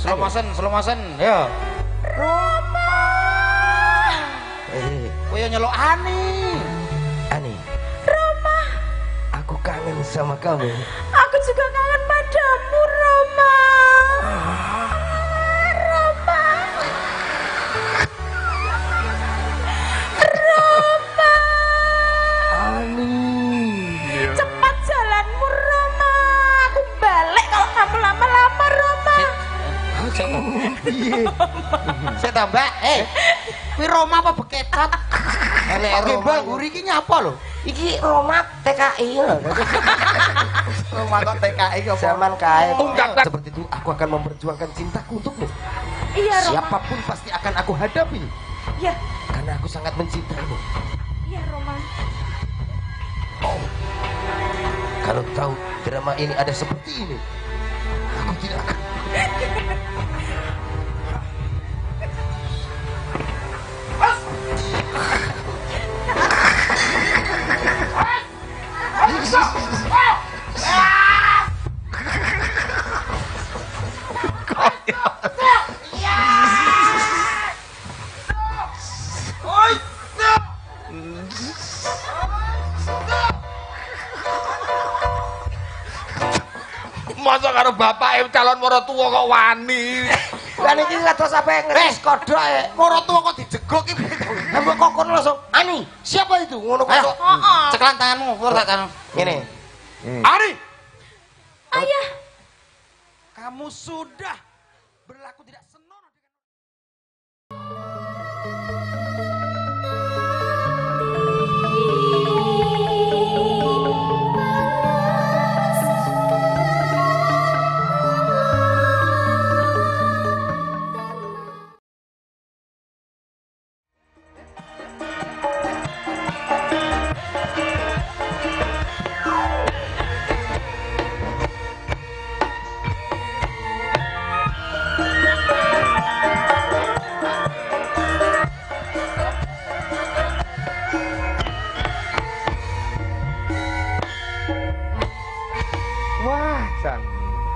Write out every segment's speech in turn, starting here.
slow motion, slow motion. Yo. Roma. Kowe nyeluk Ani. Ani, Roma. aku kangen sama kamu. Saya tambah, eh. Kuwi Roma apa bekecot? Elek Oke, Roma. Bang, guri iki nyapa lho? Iki Roma TKI lho. Roma kok TKI kok. Zaman kae. Tunggak. Seperti itu aku akan memperjuangkan cintaku untukmu. Iya, Roma. Siapa pun pasti akan aku hadapi Iya, karena aku sangat mencintaimu. iya, Roma. Kalau tahu drama ini ada seperti ini, aku tidak akan. Masa karo bapak calon mertua kok wani. Lah niki kados sampe ngeres kodok e. Moro tua kok dijegok iki. Ambek kokon langsung, "Ani, siapa itu?" Ngono kok. Heeh. ceklan tanganmu, pur tak tangan. Ngene. Ani, Ayah. Kamu sudah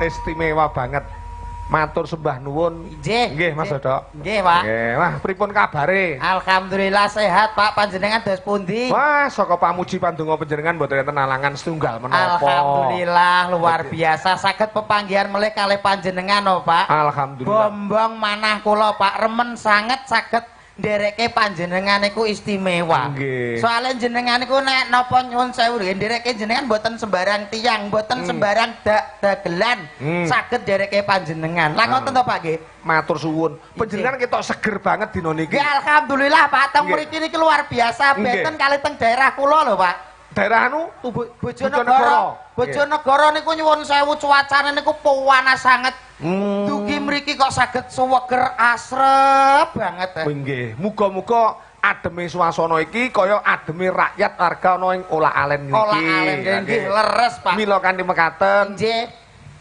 istimewa banget. Matur sembah nuwun. Nggih. Nggih, Mas. Dodok. Nggih, Pak. Nggih, wah pripun kabare? Alhamdulillah sehat, Pak. Panjenengan dos pundi? Wah, saka pamuji pandonga panjenengan mboten enten alangan setunggal menapa. Alhamdulillah luar biasa saged pepanggihan melih kalih panjenengan oh, Pak. Alhamdulillah. Bombong manah kula Pak remen sanget saged ndereke panjenengan iku istimewa. Nggih. Soale jenengan iku nek napa nyuwun sewu nggih ndereke jenengan mboten sembarang tiang, mboten sembarang dak dagelan Hmm. saged ndereke panjenengan. Lah ngoten to Pak nggih? Matur suwun. Panjenengan ketok seger banget dina niki. Alhamdulillah Pak, teng mriki niki luar biasa beten kali teng daerah kula lho Pak. Daerah anu Bo- Bojonegoro. Bojonegoro. Bojonegoro niku nyuwun sewu cuacane niku panas sanget. Hmm. Dugi mriki kok saged suweger asrep banget. eh. Oh, nggih, muga-muga ademe swasana iki kaya ademe rakyat warga ana ing olah alen niki. Olah alen nggih, nggih leres Pak. Mila kanthi mekaten Nggih.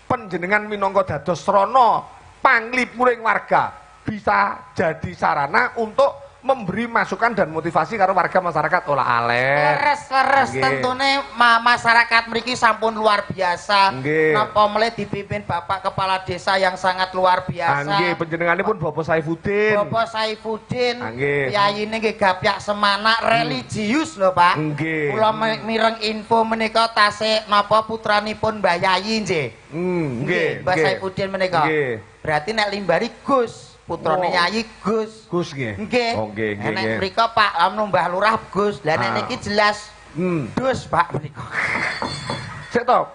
panjenengan minangka dados srana panglipuring warga bisa jadi sarana untuk memberi masukan dan motivasi karo warga masyarakat olah alen. Leres leres Nggih. tentune ma masyarakat mriki sampun luar biasa. Nggih. Napa mulai dipimpin Bapak Kepala Desa yang sangat luar biasa. Nggih, panjenenganipun Bapak Saifuddin. Bapak Saifuddin, Nggih. piyayine nggih gapyak semanak religius lho, Pak. Nggih. Kula mi- mireng info menika tasik napa putranipun Mbah Yayi nggih. Hmm, Nggih. Mbah. Saifuddin menika. Nggih. Berarti nek limbari Gus, putrane Oh. Yayi Gus. Gus nggih. Nggih. Oh, nggih, nggih. Nek mriko Pak anu Mbah Lurah Gus. Lah nek Ah. niki jelas Hmm. Dus Pak menika. Sik to.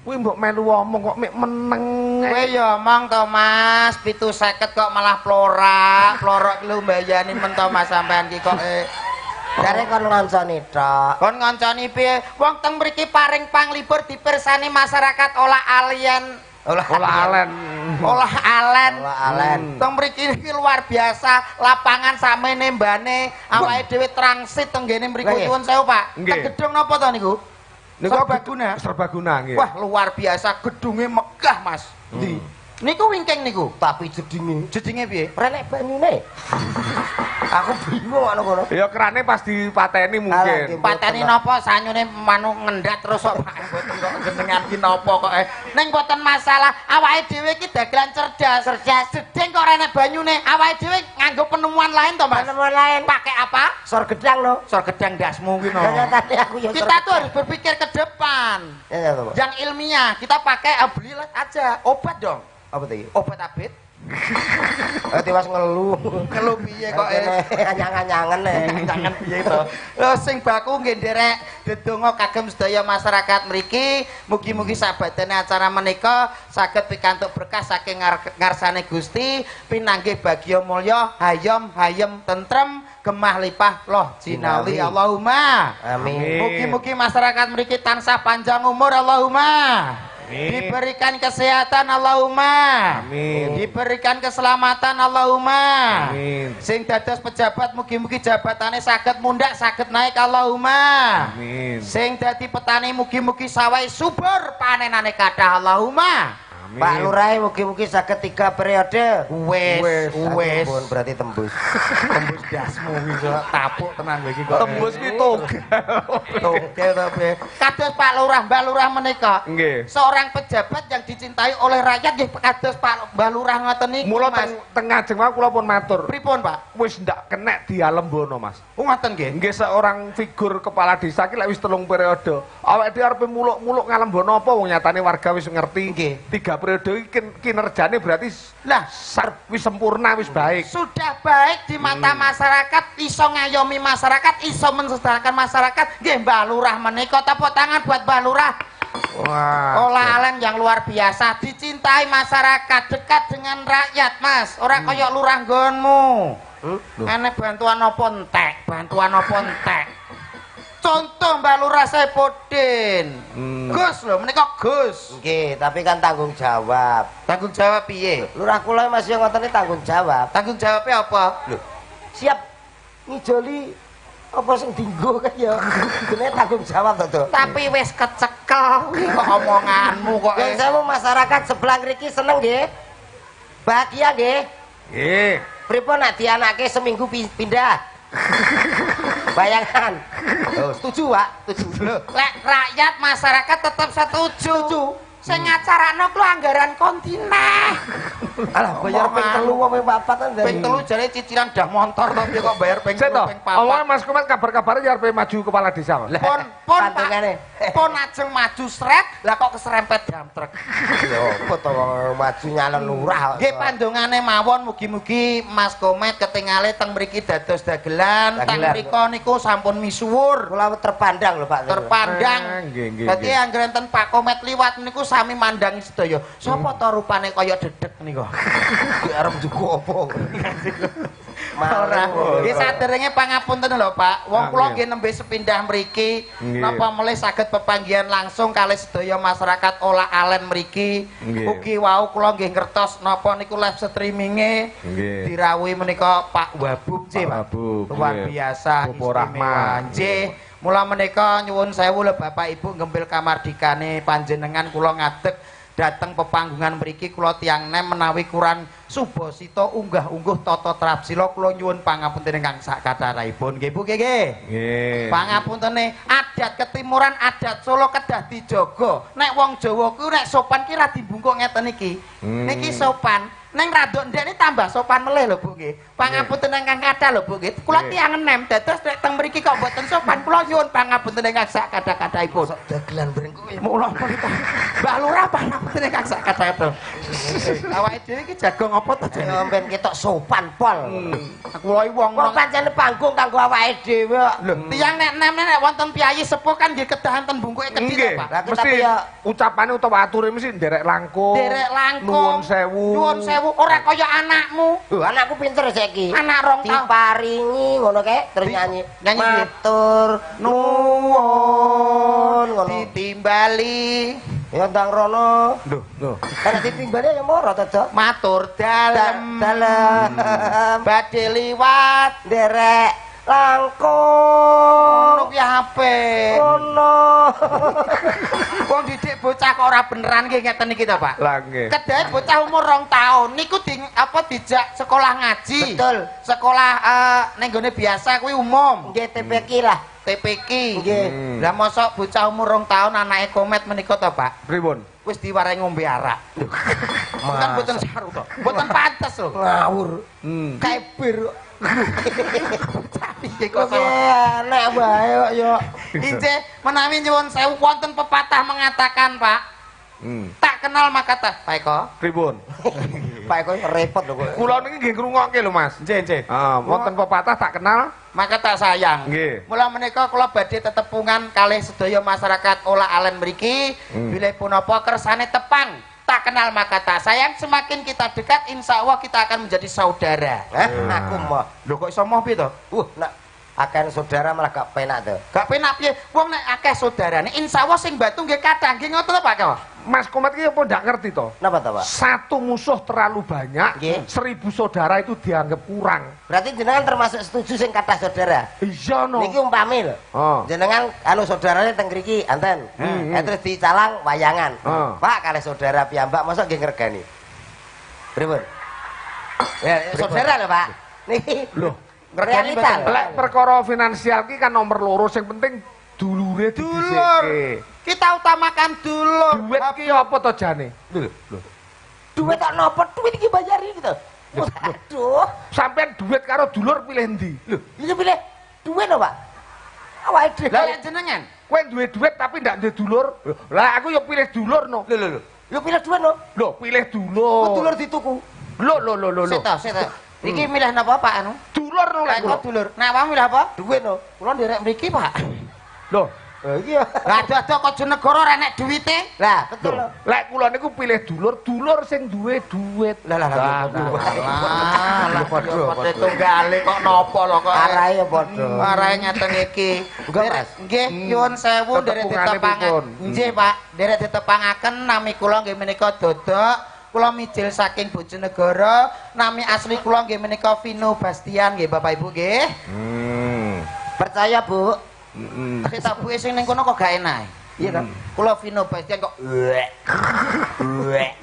Kuwi mbok melu omong kok mek meneng. Kowe ya omong to Mas, 750 kok malah plora. Plora ki lho mbayani men to Mas sampean ki kok eh Dari kon ngonconi tok. kon ngonconi piye? Wong teng mriki paring panglibur dipirsani masyarakat olah alien. Olah, alen. Olah alen. Olah alen. Teng mriki iki luar biasa, lapangan samene mbane, awake dhewe transit teng ngene mriku nyuwun sewu, Pak. Teng gedung napa to niku? Niku Serbaguna. Serbaguna nggih. Wah, luar biasa gedungnya megah, Mas. Ndi? Niku wingking niku. Tapi jedinge Jedinge piye? renek banyune. Aku bingung ana kono. Ya kerane pas dipateni mungkin. Pateni napa sanyune manu ngendat terus kok jenengan ki napa kok eh. Ning mboten masalah awake dhewe iki dagelan cerdas. Cerdas. Jeding kok renek banyune. Awake dhewe nganggo penemuan lain to, Mas? Penemuan lain. Pakai apa? Sor gedang no. Sor gedang dasmu ki no. Ternyata aku ya Kita tuh harus berpikir ke depan. Ya, ya. Yang ilmiah, kita pakai ah, beli aja obat dong. Apa tuh? iki? Obat abit. Eh tiwas ngelu. Kalau piye kok eh. anyang-anyangan eh. Jangan piye to. Lho sing baku nggih nderek dedonga kagem sedaya masyarakat mriki, mugi-mugi sabatene acara menika saged pikantuk berkah saking ngar- ngarsane Gusti, pinanggih bagya mulya, hayom hayem tentrem, gemah lipah loh jinawi Jinawi. Allahumma. Amin. Mugi-mugi masyarakat mriki tansah panjang umur Allahumma. Amin. Diberikan kesehatan Allahumma. Amin. Diberikan keselamatan Allahumma. Amin. Sing dados pejabat mugi-mugi jabatane saged mundak, saged naik Allahumma. Amin. Sing dadi petani mugi-mugi sawai subur panenane kathah Allahumma. Amin. Pak Lurah mugi-mugi saged tiga periode. Wes, Wes. wes. Ampun, berarti tembus. Tembus dasmu iki kok tapuk tenan iki kok. Tembus ki togel. Togel to piye? Kados Pak Lurah, Mbak Lurah menika. Nggih. Seorang pejabat yang dicintai oleh rakyat nggih kados Pak Mbak Lurah ngoten niku. Mula teng tengah jeng wae kula pun matur. Pripun, Pak? Wis ndak kenek dialembono, Mas. Oh, ngoten nggih. Nggih seorang figur kepala desa ki lek wis telung periode. Awake dhewe arep muluk-muluk ngalembono apa wong nyatane warga wis ngerti. Nggih. Tiga periode iki kin- kinerjane berarti Lah, sar, wis sempurna, wis baik. sudah baik di mata masyarakat iso ngayomi masyarakat iso mensejahterakan masyarakat. Nggih Mbak Lurah menika tepuk tangan buat Mbak Lurah. Wah. olah alen yang luar biasa dicintai masyarakat dekat dengan rakyat Mas. Ora kaya lurah nggonmu. Hmm? aneh bantuan apa entek bantuan apa entek contoh Mbak Lurah Saipudin Hmm. Gus lho menika Gus Nggih, tapi kan tanggung jawab. tanggung jawab piye Lurah kula masih ngoten iki tanggung jawab. tanggung jawabnya apa Lho, siap ngijoli apa sing dinggo kan ya. Jenenge tanggung jawab to, Dok. tapi wis kecekel kok omonganmu kok Yang saya masyarakat sebelah ngriki seneng nggih. Bahagia nggih. Nggih. Pripun nek dianake seminggu pi- pindah? Bayangan. Oh, setuju, Pak. Setuju. Lek rakyat masyarakat tetap setuju. Sing ngacarakno ku anggaran kontiner. Alah, bayar ping telu apa papat kan dari. Ping telu jare cicilan dah motor to piye kok bayar telu toh, ping Allah. Mas Kumat kabar-kabarnya ya arep maju kepala desa. Pon pon. Pon ajeng maju sret, lah kok keserempet dam truk. Ya apa to maju nyalon lurah. Nggih pandongane mawon mugi-mugi Mas Komet ketingale teng mriki dados dagelan, teng mriko niku sampun misuwur. Kula terpandang lho, Pak. terpandang. Nggih, nggih, Dadi anggere enten Pak Komet liwat niku sami mandangi sedaya. Sopo to rupane kaya dedek niku? Ki arep njuku apa? Ora. Nggih saderenge pangapunten lho Pak. Wong kula nggih. nembe sepindah mriki. Napa mulai saged pepanggihan langsung kalih sedaya masyarakat olah alen mriki. Ugi wau kula nggih ngertos napa niku live streaminge dirawuhi menika Pak Wabub C, Pak Luar biasa istimewa. Rahman. Nggih. Mula menika nyuwun sewu lho Bapak Ibu ngempil kamardikane panjenengan kula ngadeg dateng pepanggungan mriki kula tiang nem menawi kurang subasita unggah-ungguh tata trapsila kula nyuwun pangapunten ingkang sak kathahipun nggih Bu nggih nggih. Nggih. Pangapuntene adat ketimuran adat Solo kedah dijaga. Nek wong Jawa ku nek sopan ki ra dibungkuk ngeten iki. Hmm. Niki sopan. Neng radok ndek ini tambah sopan meleh lho Bu nggih. Pangapunten ingkang kathah lho Bu nggih. Kula tiyang enem dados nek teng mriki kok mboten sopan kula nyuwun pangapunten ingkang sak kathah-kathahipun. Dagelan bareng kowe. Mula menika Mbak Lurah pangapunten ingkang sak kathah-kathah. Awake dhewe iki jago ngopo to jane? ben ketok sopan pol. Aku lho wong Wong pancen panggung kanggo awake dhewe. Lho, tiyang nek nem nek wonten piyayi sepuh kan nggih kedah enten bungkuke kedhi to, Pak. Lah, tapi ya- ucapane utawa ature mesti nderek langkung. Derek langkung. Nuwun sewu. Nuwun sewu ora kaya anakmu. Lho, anakku pinter saiki. Anak rong tahun. Diparingi ngono kae terus nyanyi. nyanyi? Matur nuwun ngono. Ditimbali Ya ndang rono. Lho, lho. Karena ditimbali ya moro to, Cok. matur dalem Dalam badhe liwat derek langkung. ngono ki ape. Ngono. Wong didik bocah kok ora beneran nggih ngeten iki to, Pak. Lah nggih. Bocah umur rong tahun niku di apa dijak sekolah ngaji. Betul. Sekolah eh ning gone biasa kuwi umum. Nggih TPK lah. TPK. Nggih. Lah mosok bocah umur rong tahun anake komet menika to, Pak. Pripun? Wis diwarai ngombe arak. Kan boten saru to. Boten pantes lho. Ngawur. Hmm. Sama? Enak bae kok yo. Ince menawi nyuwun sewu wonten pepatah mengatakan, Pak, Hmm. tak kenal maka tak. Pak Eko. Pripun? Pak kok repot lho kok. Kula niki nggih ngrungokke lho, Mas. Nggih, nggih. Ah, wonten pepatah tak kenal. Maka tak sayang. Nggih. Mula menika kula badhe tetepungan kalih sedaya masyarakat olah alen mriki Hmm. bilih punapa kersane tepang tak kenal maka tak sayang semakin kita dekat insya Allah kita akan menjadi saudara Hah? Aku mau. lho kok iso moh piye to Uh, nak akan saudara malah gak penak tuh. gak penak piye wong nek akeh saudarane insya Allah sing batu nggih kathah nggih ngoten to Pak Mas Komet iki apa ndak ngerti to? Napa tuh, Pak? Satu musuh terlalu banyak, Nggih. seribu saudara itu dianggap kurang. Berarti jenengan termasuk setuju sing kata saudara. Iya no. Niki umpami lho. Oh. Jenengan anu saudarane teng mriki anten. Hmm, Eh, terus dicalang wayangan. Oh. Pak kalih saudara piyambak masa nggih ngregani. Pripun? Ya, saudara lho, Pak. Niki Loh, realita. mboten? Lek perkara finansial ki kan nomor loro sing penting dulure dulur kita utamakan dulur Duit ki apa to jane? Lho, lho. Duit tak nopo, duit iki bayari gitu. Waduh. Sampeyan duit karo dulur pilih ndi? Lho, Ini pilih duit lho, Pak. Awake dhewe. lah lek jenengan kowe duwe duit tapi ndak duwe dulur. Lah aku yo pilih dulur no. Lho lho lho. Yo pilih duit no. Lho, pilih Kok dulur. dulur dituku. Lho, lho, lho, lho, lho. Seta, seta. Iki milih napa Pak anu? Dulur kula. kok dulur. Nah, apa milih apa? Duit no. Kula nderek mriki, Pak. Lho, Lah iki ya. Lah ado-ado kok negara ora nek duwite. Lah, betul lho. lho. Lek kula niku pilih dulur, dulur sing duwe duit. Lah lah lah. Ah, lah Padha, padha tunggale kok napa lho kok. Arahe ya padha. Arahe nyateng iki. Nggih, nyuwun sewu derek Tetepungane ditepangaken. Nggih, Pak. Derek ditepangaken nami kula nggih menika Dodok. Kula mijil saking Bojonegoro, nami asli kula nggih menika Vino Bastian nggih Bapak Ibu nggih. Hmm. Percaya, Bu. Mm-mm. Tapi tabuke sing ning kono kok gak enak. Iya kan? Kula Vino Bastian kok.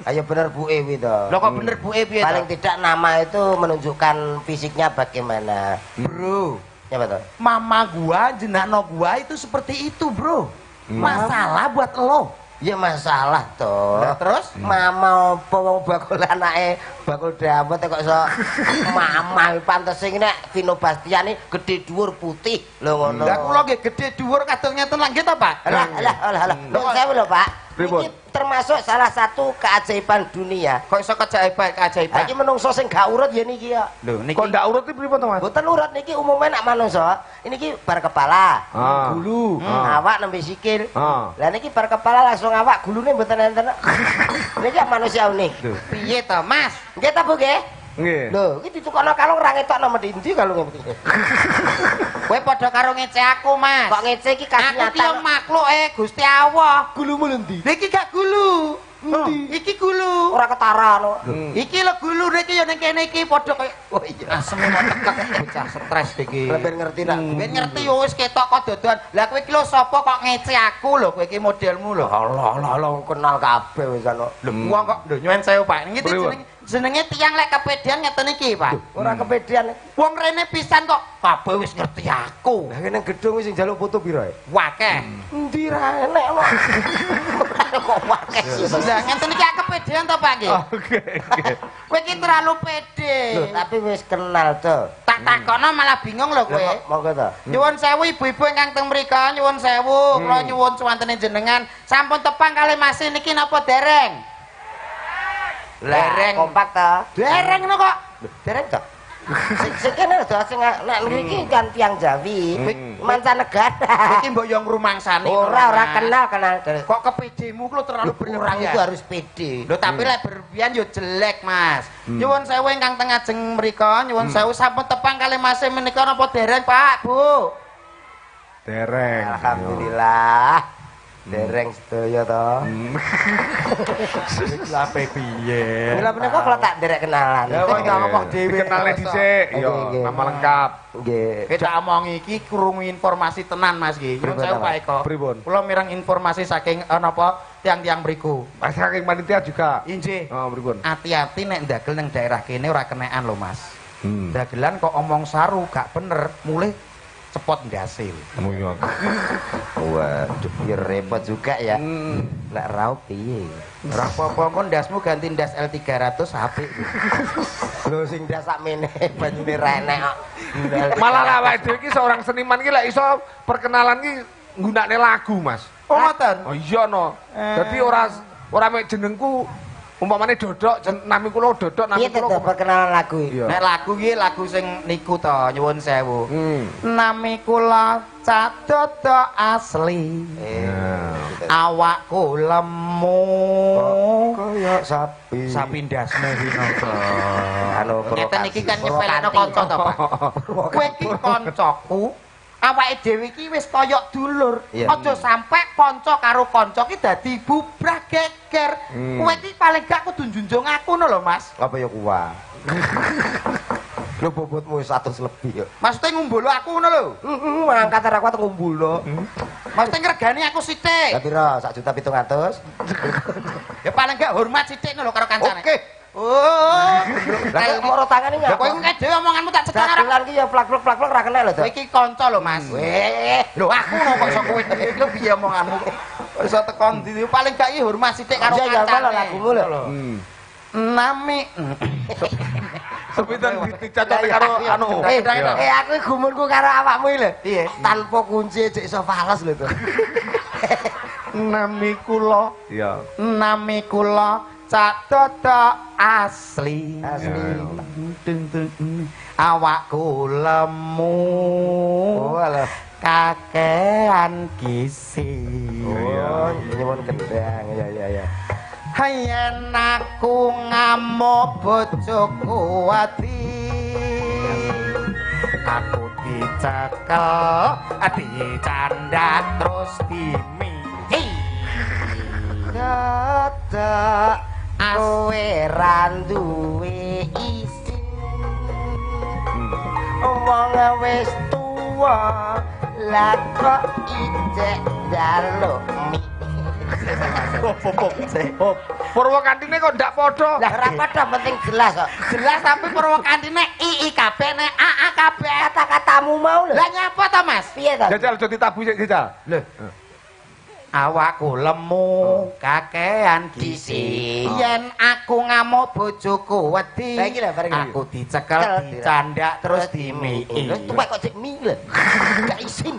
Ayo bener Bu Ewi to. Lho kok bener Bu E piye to? Paling tidak nama itu menunjukkan fisiknya bagaimana. Bro, Ya betul. mama gua, jenakno gua itu seperti itu, Bro. Masalah buat lo. Ya masalah toh. Lah terus? Mama apa wong bakul anake bakul dawet kok iso mama pantes sing nek Vino Bastian iki gedhe dhuwur putih lho ngono. Lah kula nggih gedhe dhuwur kados ngeten lho nggih to, Pak? Alah alah alah alah. Hmm. Lho saya lho, Pak. Pripun? Ini termasuk salah satu keajaiban dunia. Kok iso keajaiban keajaiban? Iki menungso sing gak urut ya niki ya. Lho niki Kok ndak urut iki pripun to, Mas? Mboten urut niki umumnya nak manungso. Ini ki bar kepala, Ah. gulu, Ah. awak nembe sikil. Ah. Lah niki bar kepala langsung awak, gulune mboten enten. niki manusia unik. piye to, Mas? Nggih ta Bu nggih? Nggih. Lho, iki ditukokno kalung ra ngetokno medhi ndi kalung iki. Kowe padha karo ngece aku, Mas. Kok ngece iki kasih Aku ki nyata. makhluk eh Gusti Allah. Gulumu endi? Niki gak gulu. Endi? Iki gulu. Ora ketara no. Iki lho gulu niki ya ning kene iki padha kaya Oh iya. asem mau tekek bocah stres iki. Ben ngerti nak. Ben ngerti yo wis ketok kok dodoan. Lah kowe iki lho sapa kok ngece aku lho kowe iki modelmu lho. Allah Allah kenal kabeh wis ana. Lho wong kok lho nyuwun sewu Pak. Pripun? jenenge jenenge tiang lek kepedean ngeten iki, Pak. Ora kepedean. Wong rene pisan kok kabeh wis ngerti aku. Lah kene gedung sing njaluk foto piro ae? Wakeh. Endi ra enek kok. Kok wakeh. Lah ngeten iki kepedean to, Pak nggih? Oke, oke. Kowe iki terlalu pede. Loh, tapi wis kenal to. Tak takokno malah bingung lho kowe. Monggo to. Nyuwun sewu ibu-ibu ingkang teng mrika, nyuwun sewu, kula nyuwun suwantene jenengan sampun tepang kali masih niki napa dereng? Dereng. kompak to. Dereng no kok. Dereng to. Sing sing kene to sing nek mriki kan tiang Jawi, Hmm. mancanegara. Iki mbok yo ngrumangsani. Ora ora kenal kenal. Kok kepedemu ku terlalu Orang itu harus pede. Lho tapi lek berlebihan yo jelek, Mas. Nyuwun sewu ingkang teng ajeng mrika, nyuwun sewu sampun tepang kali masih menika napa dereng, Pak, Bu? Dereng. Alhamdulillah. Dereng sedaya to. Lape piye? Mila menika kalau tak derek kenalan. Ya, kok nggak ngomong dhewe. Kenalnya dhisik, Oke, yo oke. nama lengkap. Nggih. Kita omong iki krungu informasi tenan Mas iki. Nyuwun Pripun, sewu Pak? Eko. Pripun? Kula mireng informasi saking eh, napa tiang-tiang mriku. Saking panitia juga. Injih. Oh, pripun? Hati-hati nek ndagel ning daerah kene ora kenekan lho Mas. Hmm. Dagelan kok omong saru gak bener, mulai cepot. Muyok. Waduh, ya repot juga ya. Hmm. Nek raup piye? Ora apa-apa kon ndasmu ganti ndas L300 HP. Lho sing dah sakmene banyune renek kok. Malah lah awake dhewe iki seorang seniman iki lek iso perkenalan iki nggunakne lagu, Mas. Oh ngoten. Oh iya no. Dadi ora ora mek jenengku umpamane dodok nami kula dodok nami kula tetep perkenalan lagu. Nek lagu iki lagu sing niku to, nyuwun sewu. Hmm. Nami kula Cak Dodo asli. Eh, Awakku lemu. kaya sapi. Sapi ndasne winata. Anu Ngeten iki kan nyepelekno kanca to, Pak. Kowe iki kancaku. Awake dhewe iki wis kaya dulur. Aja sampe kanca karo kanca iki dadi bubrah geger. Hmm. Kowe iki paling gak kudu njunjung aku no lho, Mas. Apa ya kuwa? Lu bobotmu 100 lebih ya. Maksudnya ngumbulu aku ngono lho. Heeh, angkat aku tak ngumbulno. Maksudnya ngregani aku Lah sithik. pira? 1 juta 700. Ya paling gak hormat sithik lho karo kancane. Oke. Oh. Lah moro tangane Ya ya. kowe ngene dhewe omonganmu tak cetak ora. Dagelan ki ya plak-plak plak-plak ra kena lho, Dok. iki kanca lho, Mas. Weh, Lho aku kok iso kowe lho piye omonganmu? Kok Iso tekon ndi paling gak iki hormat sithik karo Iya, ya, kancane. malah lagumu lho. Hmm. Nami Sepitan dicocok karo anu. Eh, eh aku iki gumunku karo awakmu iki lho. Piye? Tanpa kunci cek iso fales lho, Dok. Nami kula. Iya. nami kula Cak Dodo asli. Awakku lemu. Oh. Kakean gizi. Oh, nyuwun kendang. Ya, ya, ya. Yen aku ngamuk bojoku ati Aku dicekel, dicandak terus dimiki Dadak kowe ra duwe isi. Wong wis tuwa lah kok ijek njaluk mi. Oh, Purwokantine kok ndak padha. Lah ora padha penting jelas kok. Jelas tapi Purwokantine II kabeh nek AA kabeh Kata-katamu mau lho. Lah nyapa to Mas? Piye to? Jajal aja ditabu sik jajal. Lho. Awakku lemu kakean gizi. Yen aku ngamuk bojoku wedi. Aku dicekel, Cekel, dicandak terus dimiki. Lho tuwek kok mi lho. Gak isin.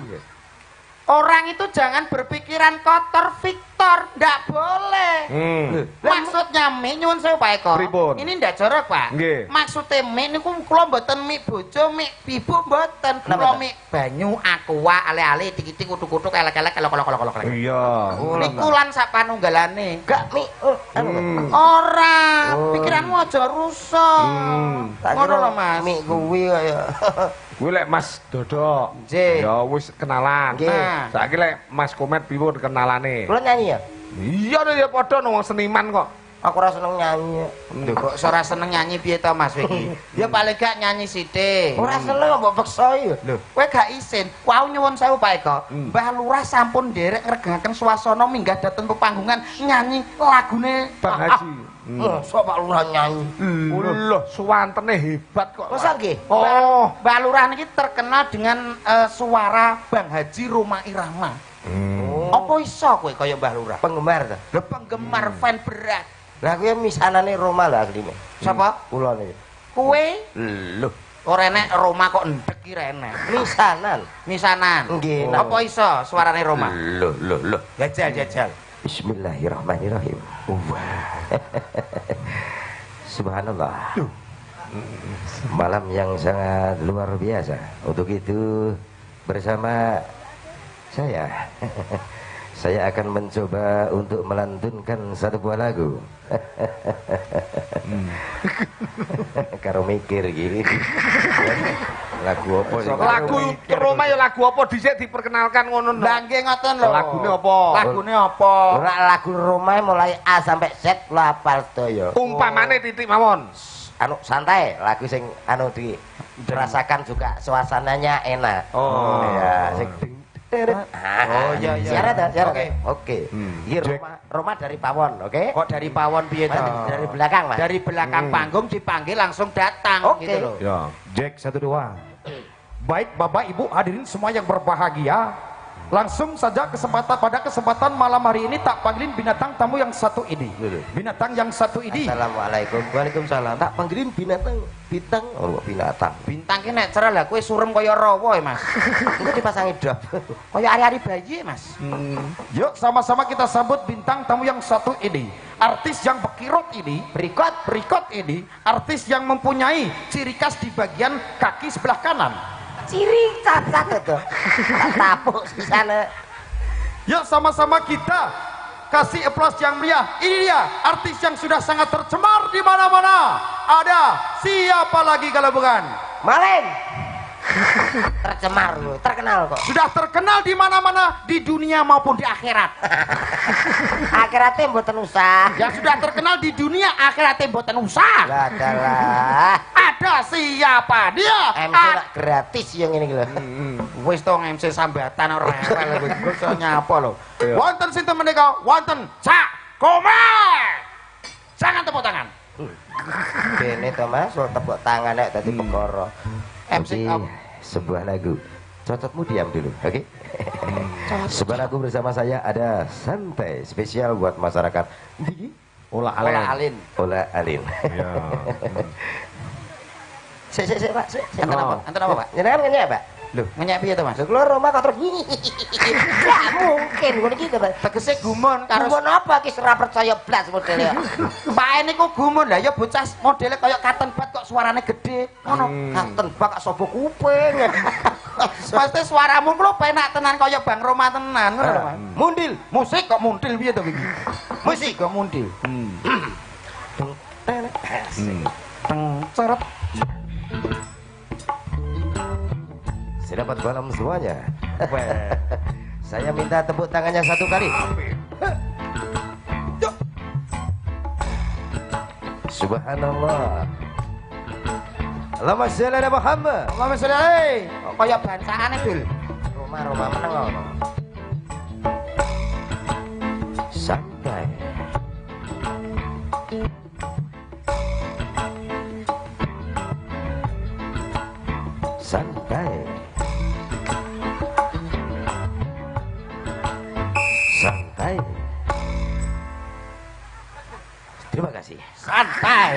Orang itu jangan berpikiran kotor Victor, ndak boleh. Hmm. Maksudnya mie nyuwun sewu Pak Eko. Pripun? Ini ndak jorok, Pak. Nggih. Maksudnya mie niku kula mboten mie bojo, mie ibu mboten. Kula mie banyu, aqua, ale-ale, tik-tik, kutuk-kutuk, elek-elek, elok-elok-elok. Iya. Niku lan sak panunggalane. Gak mi. Oh. Hmm. Ora, Oh. pikiranmu aja rusak. Hmm. Tak Ngono lho, Mas. Mi kuwi kaya. Kuwi lek Mas Dodo. Nggih. Ya wis kenalan. Nah. Saiki lek Mas Komet piwun kenalane. Kula nyanyi ya? Iya ya padha wong seniman kok. Aku ora seneng nyanyi. Lho kok ora seneng nyanyi piye to Mas iki? Ya paling gak nyanyi sithik. Ora seneng kok mbok peksa ya. Lho, kowe gak isin. Wau nyuwun sewu Pak Eko. Hmm. Mbah Lurah sampun nderek ngregengaken swasana minggah dhateng pepanggungan nyanyi lagune Bang Ah, Haji. Oh, sok Pak Lurah nyanyi. Lho, suwantene hebat kok. Masa nggih? Oh. Mbah Lurah niki terkenal dengan eh, suara Bang Haji Roma Irama. Hmm. Apa iso kowe kaya Mbah Lurah? penggemar ta. Lho penggemar fan berat. Lah kuwi misanane Roma lah asline. Sapa? Kula niki. Kowe Lho, ora enek Roma kok ndek ki enek. misanan. Misanan. Nggih, Apa iso suarane Roma? Lho, lho, lho. Jajal jajal. Bismillahirrahmanirrahim. Subhanallah. Malam yang sangat luar biasa. Untuk itu bersama saya saya akan mencoba untuk melantunkan satu buah lagu. Karo mikir gini. Lagu apa sih? Lagu Roma ya lagu apa dhisik diperkenalkan ngono no. Lah nggih ngoten lho. Lagune apa? Lagune apa? Ora lagu Roma mulai A sampai Z lo hafal sedaya. Umpamane titik mawon. Anu santai, lagu sing anu di dirasakan juga suasananya enak. Oh. Ya, sing. Oh, iya, iya. Siaran ya. Oke. Oke. Hmm. Ini Roma, Roma dari Pawon, oke? Kok dari pawon piye to? Dari belakang, Mas. Dari belakang Hmm. panggung dipanggil langsung datang Oke. gitu loh. Ya. Jack satu dua. Baik Bapak Ibu hadirin semua yang berbahagia. Langsung saja kesempatan pada kesempatan malam hari ini tak panggilin binatang tamu yang satu ini. Binatang yang satu ini. Assalamualaikum. Waalaikumsalam. Tak panggilin binatang, bintang. Oh, binatang. Bintang ki nek cerah lah kowe surem kaya rawa ya, Mas. Itu dipasangi dop. Kaya ari-ari bayi, Mas. Yuk sama-sama kita sambut bintang tamu yang satu ini. Artis yang bekirot ini, berikut berikut ini, artis yang mempunyai ciri khas di bagian kaki sebelah kanan. Ciri cacat itu. Tapuk di sana. Yuk sama-sama kita kasih aplaus yang meriah. Ini dia artis yang sudah sangat tercemar di mana-mana. Ada siapa lagi kalau bukan? Malen. Tercemar lu, terkenal kok. Sudah terkenal di mana-mana di dunia maupun di akhirat. Akhiratnya mboten usah. Yang sudah terkenal di dunia akhiratnya mboten usah. Lah adalah Ada siapa dia? MC Ad- gratis yang ini lho. Wis to MC sambatan ora rewel kowe iso nyapa lho. Wonten sinten menika? Wonten Cak Komar. Jangan tepuk tangan. Bene to Mas, so tepuk tangan nek dadi perkara. MC sebuah lagu. Cocotmu diam dulu, oke? sebuah lagu bersama saya ada santai spesial buat masyarakat di Olah Olah alen. alin. Olah Alin. Ya. Sik sik sik Pak, sik. sik. Enten apa? Apa, Pak? Jenengan ngenyek, Pak? Lho, ngenyek piye to, Mas? Lho keluar rumah kok terus Gak mungkin ngono iki to, Pak. Tegese gumun karo Gumun apa ki ora percaya blas modele. Pak niku gumun lah ya bocah modele kaya katen bat kok suarane gede. Ngono. Katen bak sapa kuping. Pasti suaramu kuwi penak tenan kaya Bang Roma tenan ngono lho, Mas. Mundil. Musik kok muntil piye to iki? Musik kok muntil. Teng ceret. Selamat malam semuanya. Saya minta tepuk tangannya satu kali. Subhanallah. Allahumma sholli ala Muhammad. Allahumma sholli alaihi. Kok Kaya Dul. Rumah-rumah meneng kok. Santai.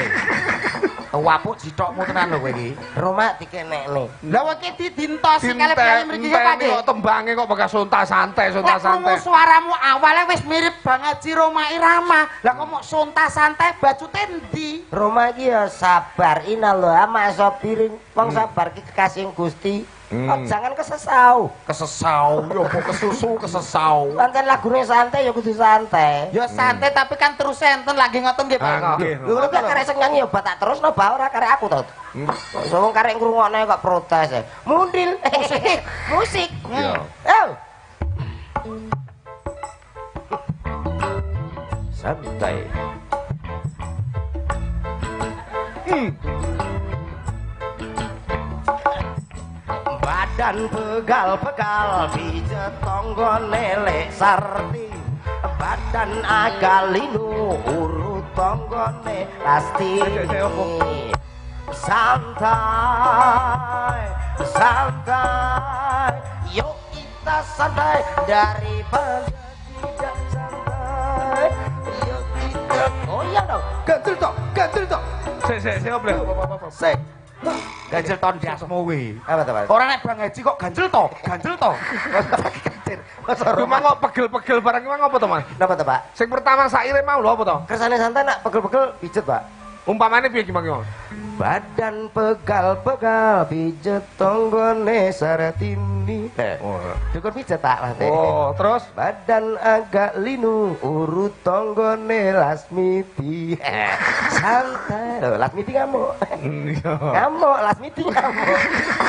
Wapuk jitokmu tenan lho kowe iki. Roma dikenekne. Lah wae iki didintosi kali piye mriki ya Pak. kok tembange kok bakal suntas santai, krungu santai. suaramu awalnya wis mirip banget si Roma Irama. Lah kok mau suntas santai baju tendi. Roma iki ya sabar inallah ama sobirin. Wong sabar ki kekasih Gusti. Hmm. Oh, jangan kesesau. Kesesau, yo apa kesusu kesesau. Pancen lagune santai ya kudu santai. Ya santai tapi kan terus enten lagi ngoten nggih Pak. Lho kok karek sing nyanyi ya tak terus no ba ora karek aku to. Sopo karek ngrungokne kok protes. ya. Mundil. Musik. Musik. Iya. Oh. Santai. Badan pegal-pegal pijet tonggone lek sarti Badan agalinu urut tonggone pasti Santai, santai Yuk kita santai daripada tidak santai Yuk kita Oh iya dong Ganjel tok, ganjel tok. Sik sik sik opo? Sek. Ganjel ton dasmu kuwi. Apa teman? Ora nek Bang Haji kok ganjel to, ganjel to. Cuma kok pegel-pegel barang emang apa to, Mas? Kenapa tuh pak? Sing pertama saire mau lho apa to? Kersane santai nak pegel-pegel pijet pak Umpamane piye ki Mang Yo? Badan pegal-pegal pijet tonggone saratini. Eh, Oh. Cukup pijet tak Mas. Oh, terus Badan agak linu urut tonggone lasmiti. Eh, Santai lho, lasmiti ngamuk. Iya. Ngamuk, lasmiti ngamuk.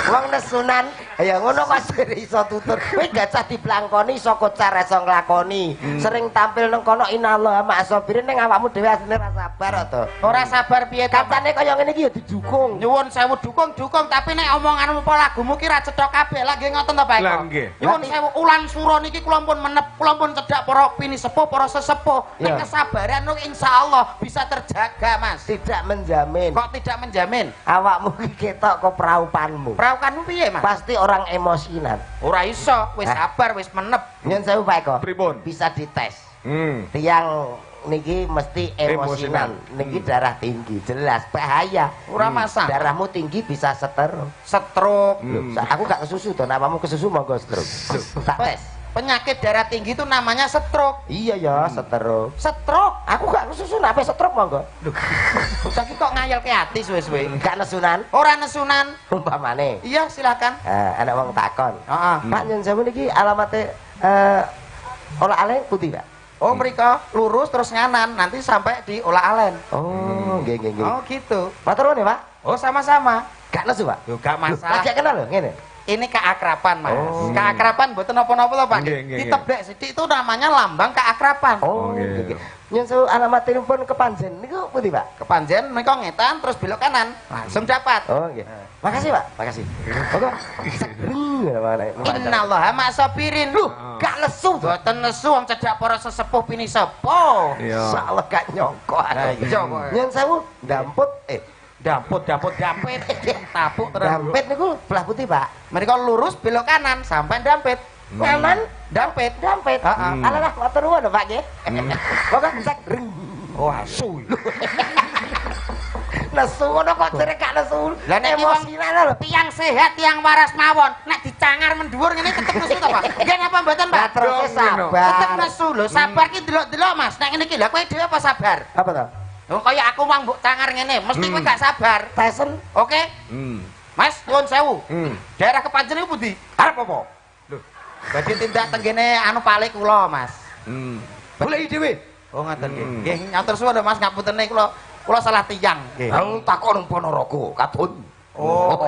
Wong nesunan, ya ngono kok iso tutur. Kowe gacah diplangkoni iso kocar iso nglakoni. Sering tampil nang kono inallah mak sobirin ning awakmu dhewe asline ra sabar to. Ora sabar piye ta? Pak? Kancane kaya ngene iki ya didukung. Nyuwun sewu dukung-dukung tapi nek omonganmu apa lagumu ki ra cetha kabeh. Lah nggih ngoten to, Pak. Eko? Lah, nggih. Nyuwun sewu ulan sura niki kula pun menep, kula pun cedhak para pini sepuh, para sesepuh. Nek kesabaran nu insyaallah bisa terjaga, Mas. Tidak menjamin. Kok tidak menjamin? Awakmu iki ketok kepraupanmu. Perawakanmu piye, Mas? Pasti orang emosinan. Ora iso, wis sabar, wis menep. Nyun sewu Pak Eko. Pripun? Bisa dites. Hmm. Tiang niki mesti emosinan. Niki darah tinggi, jelas bahaya. Ora masalah. Darahmu tinggi bisa seter. Stroke. Hmm. Aku gak kesusu to, napamu kesusu monggo stroke. Tak tes. Penyakit darah tinggi itu namanya stroke. Iya ya, stroke. Stroke. Aku gak kesusu, nape stroke monggo? Bocah ki kok ngayal ke hati suwe-suwe. Gak nesunan, Ora nesunan. umpamane. Iya, silakan. Eh, anak wong takon. Heeh. Pak nyun sewu niki alamate eh olah alen putih, Pak. Oh, mereka lurus terus nganan, nanti sampai di Olah Alen. Oh, nggih nggih nggih. Oh, gitu. Matur nuwun ya, Pak. Oh, sama-sama. Gak nesu, Pak. Yo gak masalah. Lagi kenal lho, ngene. Ini keakraban, Mas. Oh. Keakraban mboten napa-napa lho, Pak. Nggih, nggih, Diteblek sithik itu namanya lambang keakraban. Oh, Oke. nggih. nggih. Nyun sewu alamatipun kepanjen niku putih, Pak. Kepanjen mereka ngetan terus belok kanan. Langsung dapat. Oh, nggih. Makasih, Pak. Makasih. Segreng ya, Pak. Innallaha ma'sabirin. Loh, gak lesu to. Boten nesu wong cedhak para sesepuh pini sepuh. Iya. Insyaallah gak nyongko. Iya, kok. Nyun sewu damput eh Damput, damput, dampit. Tapuk terus. dampit niku belah putih, Pak. Mereka lurus belok kanan sampai dampit. Kanan Dampit. dampit. Heeh. Alah, matur nuwun, Pak nggih. Monggo segreng. Oh, asu. Nesu ngono kok jere gak nesu. Lah nek ki wong emosinan lho. tiang sehat, tiang waras mawon. Nek dicangar mendhuwur ngene tetep nesu to, Pak? Nggih napa mboten, Pak? Lah terus sabar. Tetep nesu lho. Sabar ki delok-delok, Mas. Nek ngene iki lha kowe dhewe apa sabar? Apa to? Oh, kaya aku mang mbok cangar ngene, mesti kowe gak sabar. Tyson Oke? Hmm. Mas, nyuwun sewu. Hmm. Daerah kepanjen iku pundi? arep apa? Berarti tindak tenggene anu pale kula, Mas. Hmm. Boleh dhewe. Oh, ngoten nggih. Hmm. Nggih, nyatur suwun lho, Mas, ngaputene kula kula salah tiyang. Nggih. Aku takon Ponorogo, katun. Oh.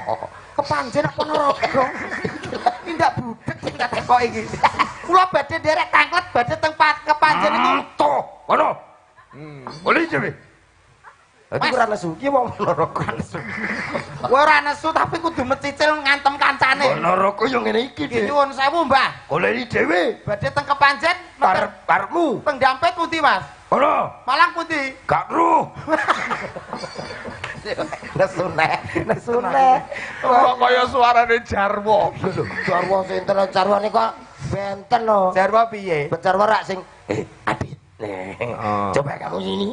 Kepanjen apa Ponorogo? Tindak budek sing tak kok iki. Kula badhe derek tanglet badhe teng pa- kepanjen iku. To, ono. Hmm. Boleh. Dadi Mas. ora nesu ki wong Ponorogo. Kowe ora nesu tapi kudu mecicil ngantem kancane. Ponorogo yo ngene iki, Dik. nyuwun sewu, Mbah. Goleki dhewe. Badhe teng kepanjen Arep arepmu. teng dampet pundi, Mas? Ono. Malang pundi? Gak ru. Nesu nek, nesu nek. Kok kaya suarane Jarwo. Lho, jarwo sinten jarwo niku kok benten lho. Jarwa piye? Jarwo rak sing eh Adit. Nih, Oh. coba kamu sini.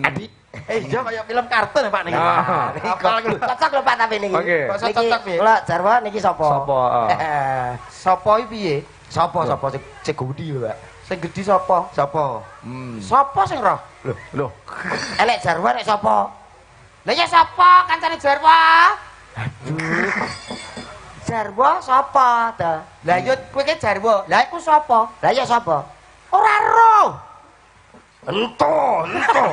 Adit. Eh, iya kaya film kartun ya, Pak niki. Ah. Niki cocok lho Pak tapi niki. Oke. Kok Niki cocok piye? kula jarwo niki sapa? Sapa, ah. Sapa iki piye? Sapa sapa sing sing gudi lho, Pak. Sing gedhi sapa? Sapa? Hmm. Sapa sing roh? Loh, loh. Elek jarwo nek sapa? Lah ya sapa kancane Jarwa? Jarwo sapa ta? Lah yo kowe ki Jarwa. Lah iku sapa? Lah ya sapa? Ora roh. Ento, ento.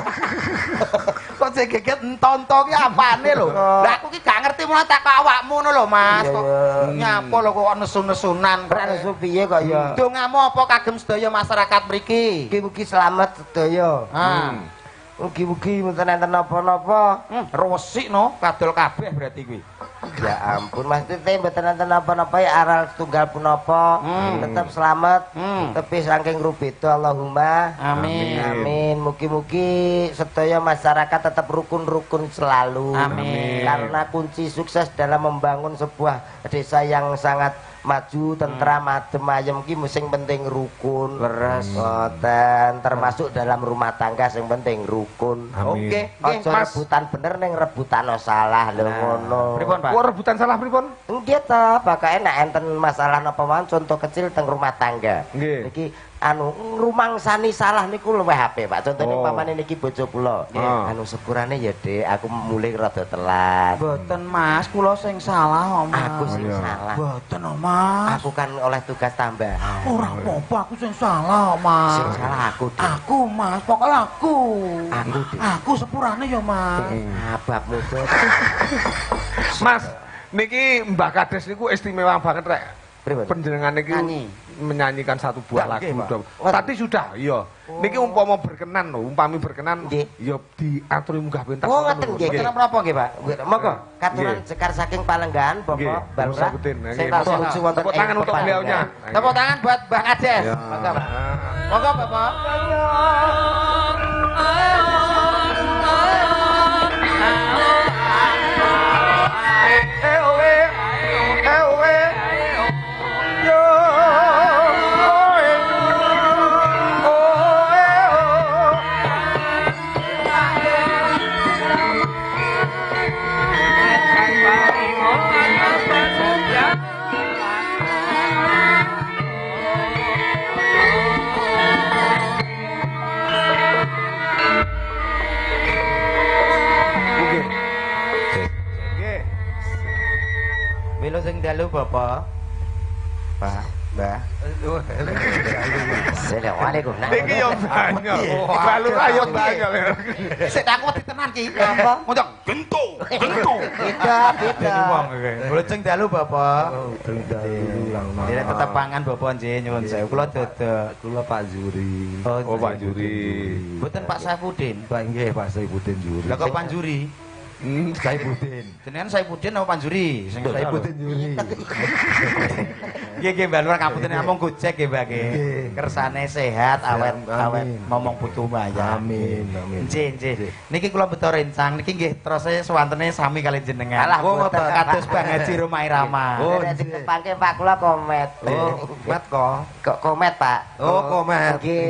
Kok sing geget entonto ki apane lho? Lah aku ki gak ngerti mulai tak kok awakmu ngono lho, Mas. Kok iya. nyapa lho kok nesu-nesunan. Ora nesu piye kok ya? Dongamu apa kagem sedaya masyarakat mriki? Mugi-mugi selamat sedaya. Ah. Mugi-mugi mboten enten napa-napa. Hmm, resik no, kadol kabeh berarti kuwi. Ya ampun, Tete mboten enten napa-napa ya aral tunggal punapa. Hmm. Tetep selamat. Hmm. Tapi saking rubeto Allahumma. Amin. Amin. Mugi-mugi sedaya masyarakat tetap rukun-rukun selalu. Amin. Karena kunci sukses dalam membangun sebuah desa yang sangat maju, tentram, adem, ayem ki sing penting rukun. Leres. Ngoten, termasuk dalam rumah tangga sing penting rukun. Oke, Aja Mas. rebutan bener ning rebutan salah lho ngono. Pripun, Pak? Kok rebutan salah pripun? Nggih ta, bakal nek enten masalah napa mawon contoh kecil teng rumah tangga. Nggih. Iki anu ngrumangsani salah niku luwih apik Pak. Contone Oh. umpamane niki bojo kula. Ah. Anu sepurane ya Dik, aku mulai rada telat. Mboten Mas, kula sing salah, Mas. Aku sing iya. salah. Mboten, oh, Mas. Aku kan oleh tugas tambahan. Ora apa-apa, aku sing salah, Mas. Sing salah aku, Dik. Aku, Mas, pokoknya aku. Aku, Dik. Aku sepurane ya, Mas. Ababmu Bos. Mas, niki Mbah Kades niku istimewa banget rek. Penjenengan niki. Menyanyikan satu buah lagu. nggih. Oh. Tadi sudah, iya. Niki umpama berkenan lho, umpami berkenan, ya diaturi munggah pentas. Oh, ngoten nggih. Mboten apa nggih, Pak? Monggo, katuran sekar saking Palenggan, Nggih, Bapak Sing tansah Bapak. lucu wonten Tepuk tangan untuk beliaunya. Tepuk tangan buat Bang Ades. Ya. Monggo, Pak. Monggo, Bapak. Bapak. Pak, Mbah. Assalamualaikum. Niki yo banyak. Lalu ayo banyak. Sik aku ditenan ki. Apa? Ngomong gento, gento. Beda, beda. Lajeng dalu, Bapak. Dene tetep pangan Bapak nggih nyuwun sewu. Kula dodok. Kula Pak Juri. Oh, Pak Juri. Mboten Pak Saifuddin. Pak nggih Pak Saifuddin Juri. Lah kok Panjuri? Hmm, Saifuddin. Jenengan Saifuddin apa Panjuri? Sing Saifuddin Juri. Nggih nggih Mbak Lurah kapunten amung gojek nggih Mbak nggih. Kersane sehat awet awet momong putu mbaya. Amin, amin. Nggih nggih. Niki kula beto rencang niki nggih terus swantene sami kali jenengan. Alah, Oh Pak. kados Bang Haji Roma Irama. Oh, Nek dikepangke Pak kula komet. Oh, mat kok. Kok komet, Pak? Oh, komet. Nggih.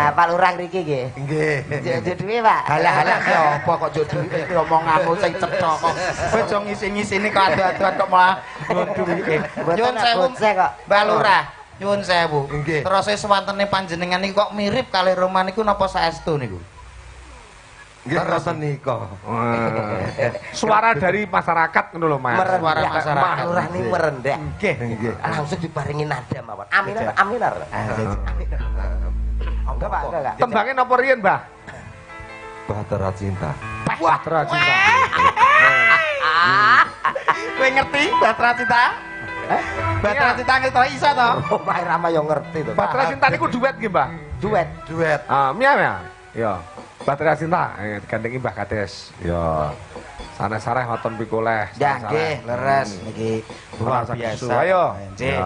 Ah, Pak Lurah mriki nggih. Nggih. Jadi Pak. Halah-halah ki apa kok jadi omonganmu sing cetha kok. Kowe aja ngisi-ngisini kok adu-aduan kok malah. Mboten Nyuwun sewu kok. Mbak Lurah. Nyuwun sewu. Nggih. Terus swantene panjenengan niku kok mirip kali Roma niku napa saestu niku? Nggih ngoten nika. Suara dari masyarakat ngono lho, Mas. Suara masyarakat. Pak Lurah ini merendah. Nggih. Nggih. Langsung dibarengi nada mawon. Amin, amin. Enggak, Pak, enggak, enggak. Tembangnya napa riyen, Mbah? Bahtera cinta. Bahtera cinta. Kowe ngerti Batra Cinta? Batra Cinta ngerti iso to? Oh, Pak Rama yang ngerti tuh. Bahtera cinta niku duet nggih, Mbah? Duet. Duet. Ah, mia ya. Ya. Bahtera cinta eh, digandengi Mbah Kades. Ya. Sana sareh wonten pikoleh. Ya nggih, leres niki luar biasa. Ayo. Nggih.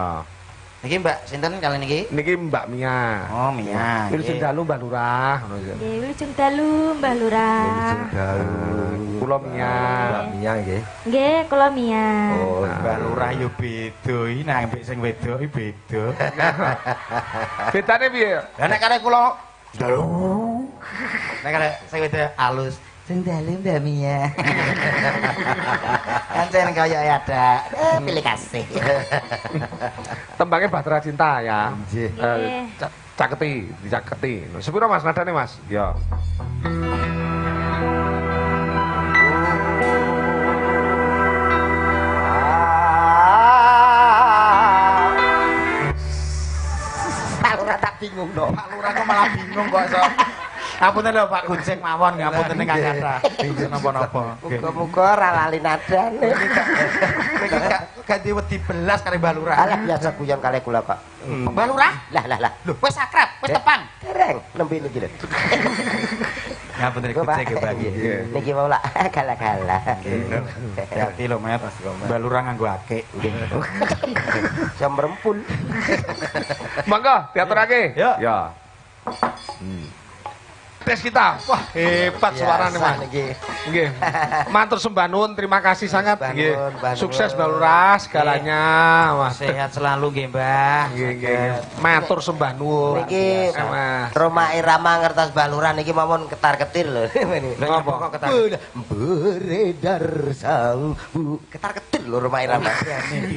Niki Mbak sinten kali niki? Niki Mbak Mia. Oh, Mia. Wil sing dalu Mbah Lurah ngono ya. Nggih, wilujeng dalu Mbah Lurah. Kula Mia. Mbak Mia nggih. Nggih, kula Mia. Oh, Mbak Lurah yo beda iki nang mbek sing wedok iki beda. Bedane piye? Lah nek kare kula dalu. Nek kare sing wedok alus. Sing dalu Mbak Mia. Kancen kaya ada. Eh, pilih kasih. Tembangnya Bahtera cinta ya. Nggih. Eh, Nggih. ca- caketi, dicaketi. Sepiro Mas nadane Mas? Ya. Pak Lurah tak bingung dong. Pak Lurah kok malah bingung kok iso. Ngapunten lho Pak Gunceng mawon, ngapunten ning kata. Napa-napa. Muga-muga ora lali nadane. Kowe iki gak ganti wedi belas karo Mbak Lurah. Alah biasa guyon kali kula kok. Mbak Lurah? Lah lah lah. Lho, wis akrab, wis tepang. Dereng nembe niki lho. Ngapunten. Gunceng ya, Pak. Niki mau lah gala-gala. Hati lho, Met. Mbak Lurah nganggo akik. Jam rempul. Monggo diaturake. Ya. Ya. Kades kita. Wah, hebat suaranya, Biasa Mas. niki. Nggih. Matur sembah nuwun, terima kasih sangat. Nggih. Sukses. Mbak Lurah segalanya. Mas. Sehat selalu nggih, Mbah. Nggih, nggih. Matur sembah nuwun. Niki. Roma Irama ngertos baluran niki mawon ketar-ketir lho. Ngapa? Kok ketar? Beredar sang bu ketar-ketir lho Roma Irama.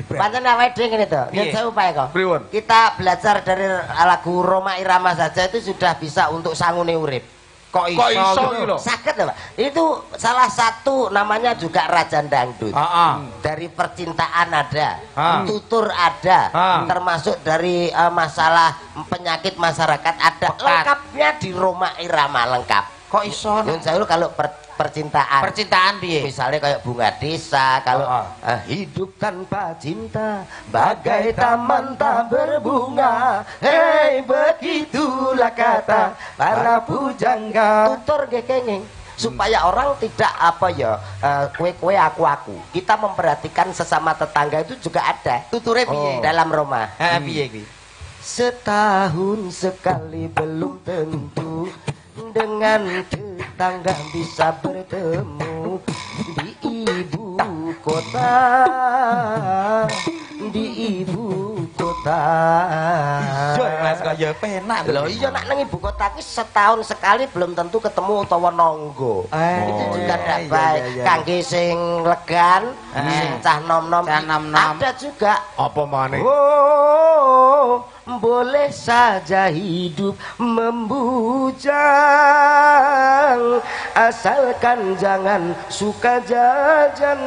Pancen awake dhewe ngene to. Yen saya upaya kok. Kita belajar dari lagu Roma Irama saja itu sudah bisa untuk sangune urip. Kok iso, Kok iso iki lho? Sakit Pak. Itu salah satu namanya juga Rajan Dangdut. Heeh. Dari percintaan ada, Ah. tutur ada, Ah. termasuk dari eh, masalah penyakit masyarakat ada. Pekat. Lengkapnya di Roma Irama lengkap. Kok iso? Sewu kalau per- percintaan. Percintaan piye? Misalnya kayak bunga desa, kalau Oh, eh, hidup tanpa cinta bagai taman tak berbunga. Hei, begitulah kata para pujangga. Tutur nggih kenging supaya orang tidak apa ya eh, kue-kue aku-aku. Kita memperhatikan sesama tetangga itu juga ada. Tuture piye? Dalam rumah. Piye kuwi? Setahun sekali belum tentu dengan tetangga bisa bertemu di ibu kota di ibu kota Yo Mas kok ya penak. Loh iya nak nang ibu kota ki setahun sekali belum tentu ketemu utawa nonggo. Eh, itu juga iya, ndak iya, baik. iya, iya. Kangge sing legan, Eh. sing cah nom-nom Cah nom-nom. ada juga Apa maneh? Oh, boleh saja hidup membujang Asalkan jangan suka jajan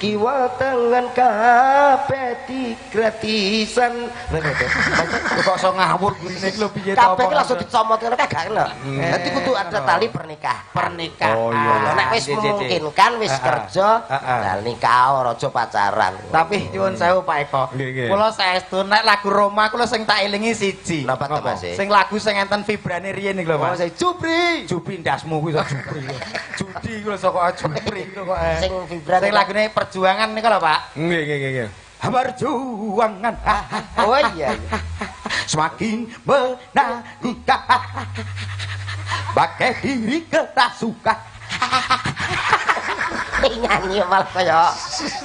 Kiwa tangan kapeti gratisan Kok iso ngawur gurine iki lho piye to Kabeh langsung dicomot ngono kae gak kena. Dadi kudu ada tali pernikahan. Pernikahan. Oh, iya. Nah, nek wis jeh. memungkinkan wis Ah, ah. kerja, Ah, ah. nah nikah ora aja pacaran. Tapi nyuwun sewu Pak Eko. Kula saestu nek lagu Roma kula sing tak elingi siji. Napa to Mas? Sing lagu sing enten vibrane riyen iki lho Oh, Mas. saya Jupri. Jupri ndasmu kuwi to Jupri. Judi kuwi lho saka Jupri kuwi kok. eh. Sing vibran. Sing lagune perjuangan niku lho Pak. Nggih, nggih, nggih. Perjuangan Oh iya. iya. semakin menangikan pakai diri kerasukan Nyanyi malah kaya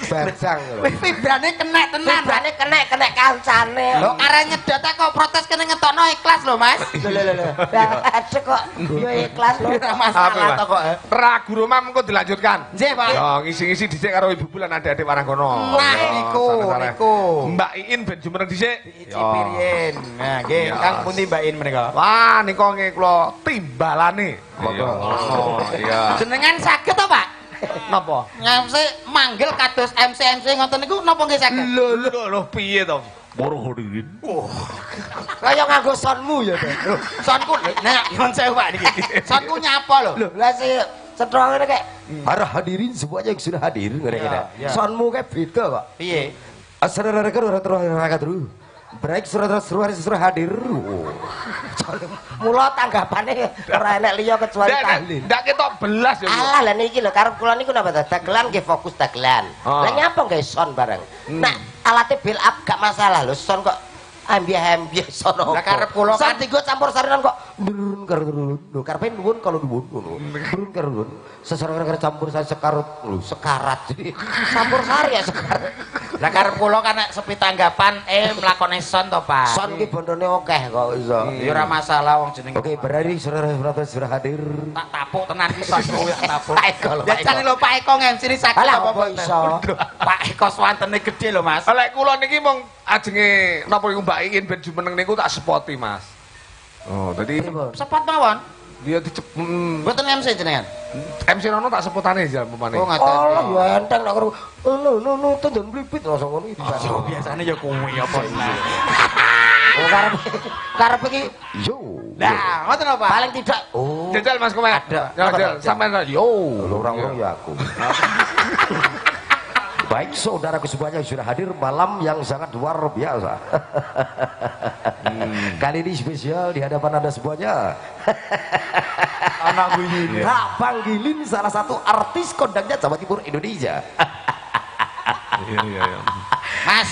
bajang lho. wih vibrane kena tenan Vibrane kena kena kancane. lo arah nyedot kok protes kena ngetokno ikhlas lho mas Lho lho lho. Lah ada kok yo ikhlas lho. ora Apa, masalah Mas? to kok eh. Ragu Roma mengko dilanjutkan. Nggih, Pak. Ya, ngisi-ngisi dhisik karo Ibu Bulan adik-adik warang kono. Nah, niku, sana-sana. niku. Mbak Iin ben jumeneng dhisik. Cipirien nah nggih kang pundi Mbak In menika Wah, nika nggih kula timbalane. Monggo. Oh, iya. jenengan saged to Pak Napa? ngamse manggil kados MC MC ngoten niku napa nggih saged Lho, lho, lho, piye to? Para hadirin. Kaya nganggo sonmu ya to. sonku nah nyuwun sewu Pak niki sonku nyapa lho Lho, lah si cetrong ini kayak para hadirin semuanya yang sudah hadir ngene ngene. ya. Sonmu kayak beda kok. piye Assalamualaikum warahmatullahi wabarakatuh. Baik surat-surat surat hadir. Mula tanggapannya ora enek liya kecuali tahlil. ndak ketok belas ya. Alah lah niki lho karep kula niku napa? Dagelan nggih fokus dagelan. Oh. Lah nyapa nggih son bareng. Nah, alatnya build up gak masalah lho son kok ambiah-ambiah son apa. Lah karep kula kan- digo campur sarinan kok nurun karo nurun. Karepe nuwun kalau nuwun ngono. Nurun karo nuwun. Seseorang karo campur sari sekarut lho sekarat. campur sari ya sekarat. lah karep kula kan nek sepi tanggapan eh mlakone son to Pak Son ki bondone akeh kok iso. ya ora masalah wong jeneng Oke, berarti saudara-saudara sudah hadir. tak tapuk tenan iki son kuwi tak tapuk ya Pak Eko. jane lho Pak Eko ngemsi ni sakit apa apa iso? Pak Eko swantene gede lho Mas Lek kula niki mong ajenge napa iku Mbak Iin ben jumeneng niku tak spoti, Mas. Oh, dadi sepot mawon dia dicep hmm, mboten MC jenengan MC Nono tak sepotane ya pemane. oh ngoten Oh, ya enteng nek karo no no no tendon blipit langsung ngono iki. Oh, biasanya ya kuwi apa nah. Oh, karep karep iki yo. Nah, ngoten lho Pak. Paling tidak oh. Jajal Mas Komet. Ada. Ya, Apa, Jajal, sampean yo. orang-orang ya aku. Baik saudaraku semuanya yang sudah hadir malam yang sangat luar biasa. Kali ini spesial di hadapan anda semuanya. Anak bunyi Tak panggilin salah satu artis kondangnya Jawa Timur Indonesia. Iya iya iya. Mas.